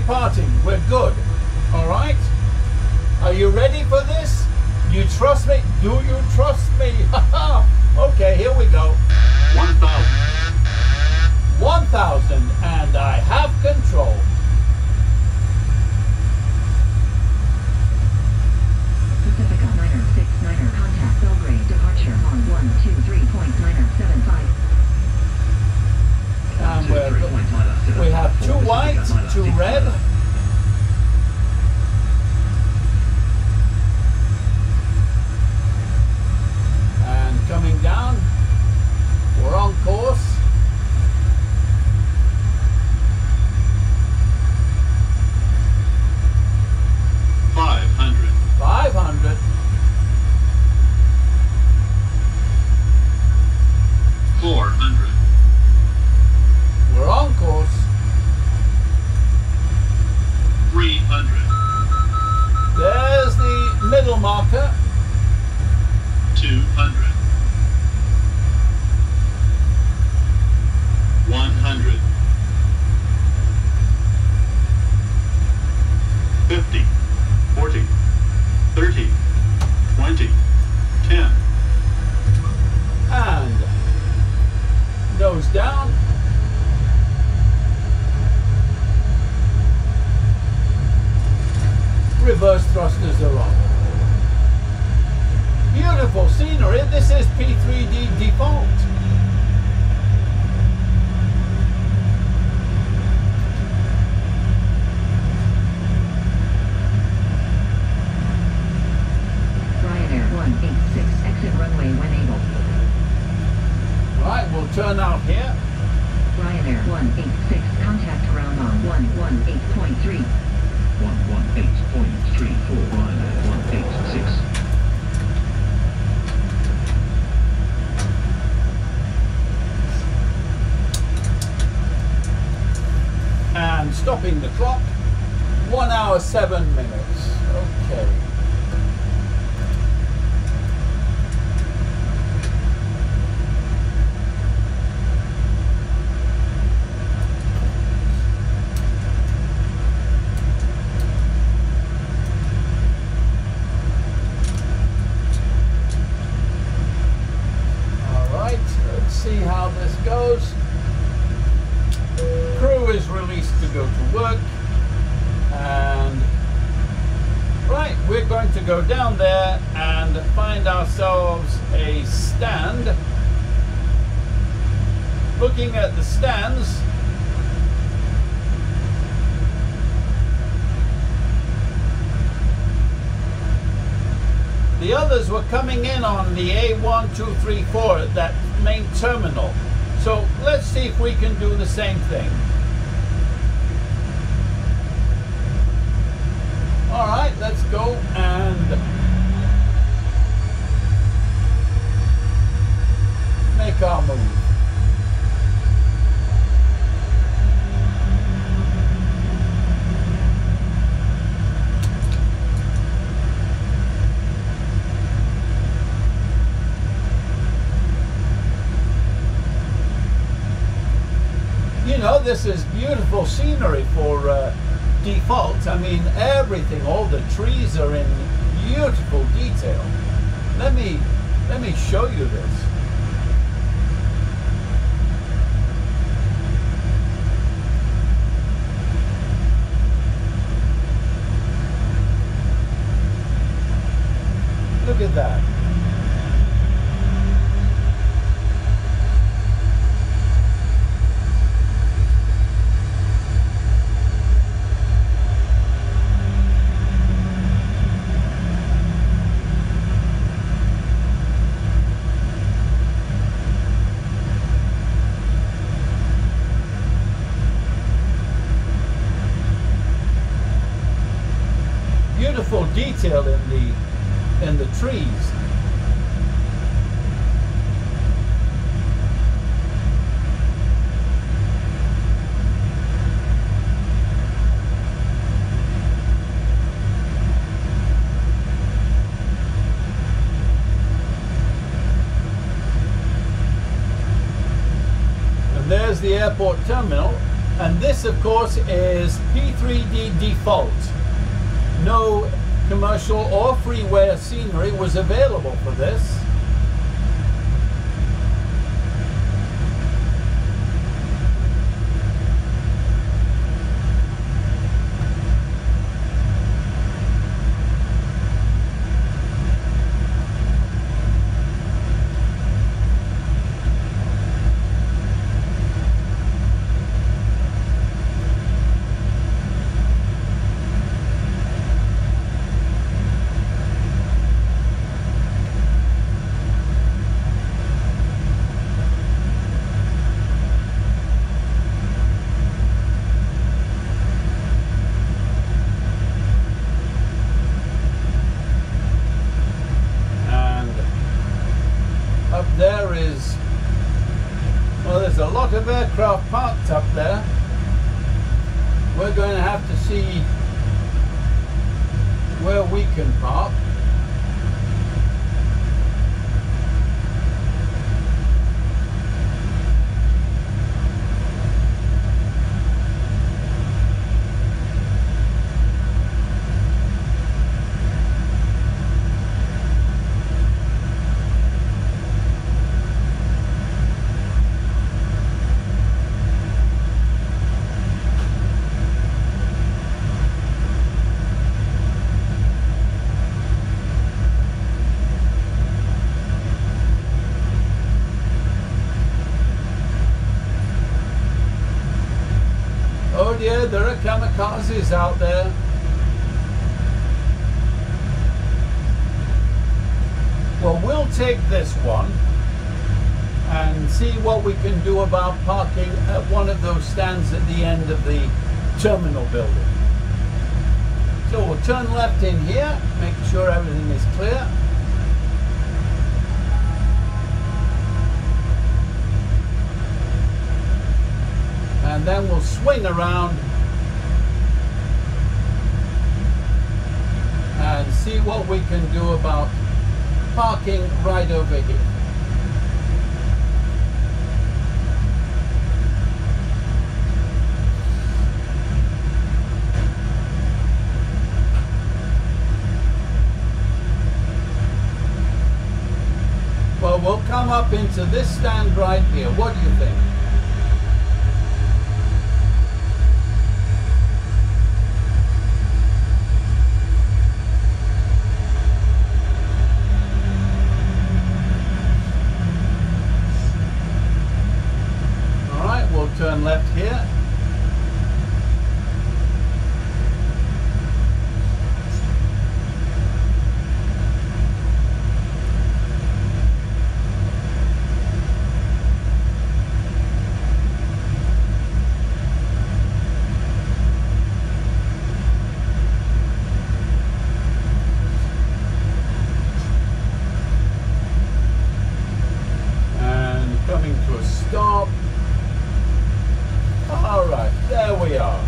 Speaker 1: departing. We're good. All right? Are you ready for this? You trust me? Do you trust me? okay, here we go.
Speaker 5: 1,000.
Speaker 1: 1,000 and I have control.
Speaker 4: Pacific on 6 liner contact Belgrade departure on 123.975.
Speaker 1: And we're we have two white, two red. And coming down, we're on course.
Speaker 5: Five hundred. Five hundred.
Speaker 1: Four hundred.
Speaker 5: Broncos. 300.
Speaker 1: There's the middle marker. 200. 100. 50, 40, 30, P3D default. See how this goes. Crew is released to go to work. And right, we're going to go down there and find ourselves a stand. Looking at the stands, the others were coming in on the A1234 at that main terminal. So let's see if we can do the same thing. All right, let's go and make our move. You know, this is beautiful scenery for uh, default. I mean, everything, all the trees are in beautiful detail. Let me let me show you this. Look at that. Beautiful detail in the in the trees. And there's the airport terminal. And this, of course, is P3D default. No commercial or freeware scenery was available for this. And up there is, well, there's a lot of aircraft parked up there. We're going to have to see where we can park. Oh dear, there are out there. Well, we'll take this one and see what we can do about parking at one of those stands at the end of the terminal building. We can do about parking right over here. Well, we'll come up into this stand right here. What do you think? All right, we'll turn left here. and coming to a stop. All right, there we are.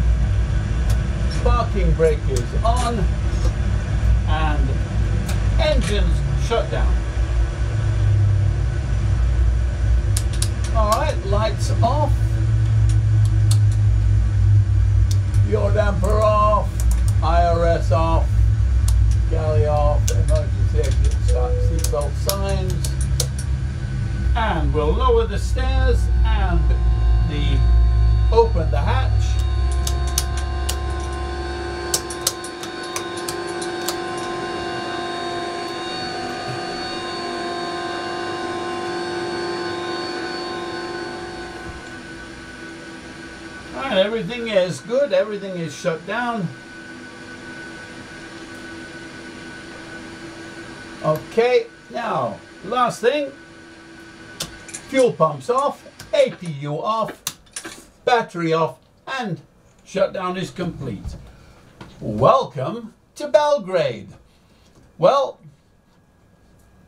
Speaker 1: Parking brake is on and engines shut down. All right, lights off. Yaw damper off. IRS off. Galley off. Emergency exit start seatbelt signs and we'll lower the stairs and the open the hatch all right everything is good everything is shut down okay now last thing fuel pumps off, APU off, battery off, and shutdown is complete. Welcome to Belgrade. Well,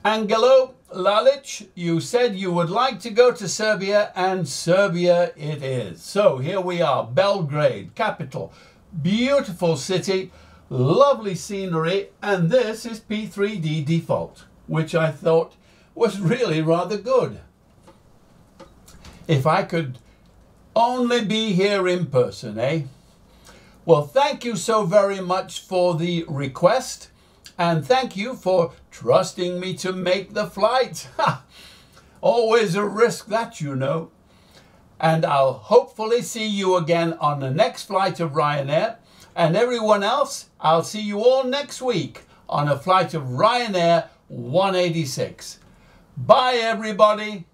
Speaker 1: Angelo Lalić, you said you would like to go to Serbia, and Serbia it is. So here we are, Belgrade, capital. Beautiful city, lovely scenery, and this is P3D default, which I thought was really rather good. If I could only be here in person, eh? Well, thank you so very much for the request, and thank you for trusting me to make the flight. Ha! Always a risk that, you know. And I'll hopefully see you again on the next flight of Ryanair. And everyone else, I'll see you all next week on a flight of Ryanair 186. Bye, everybody.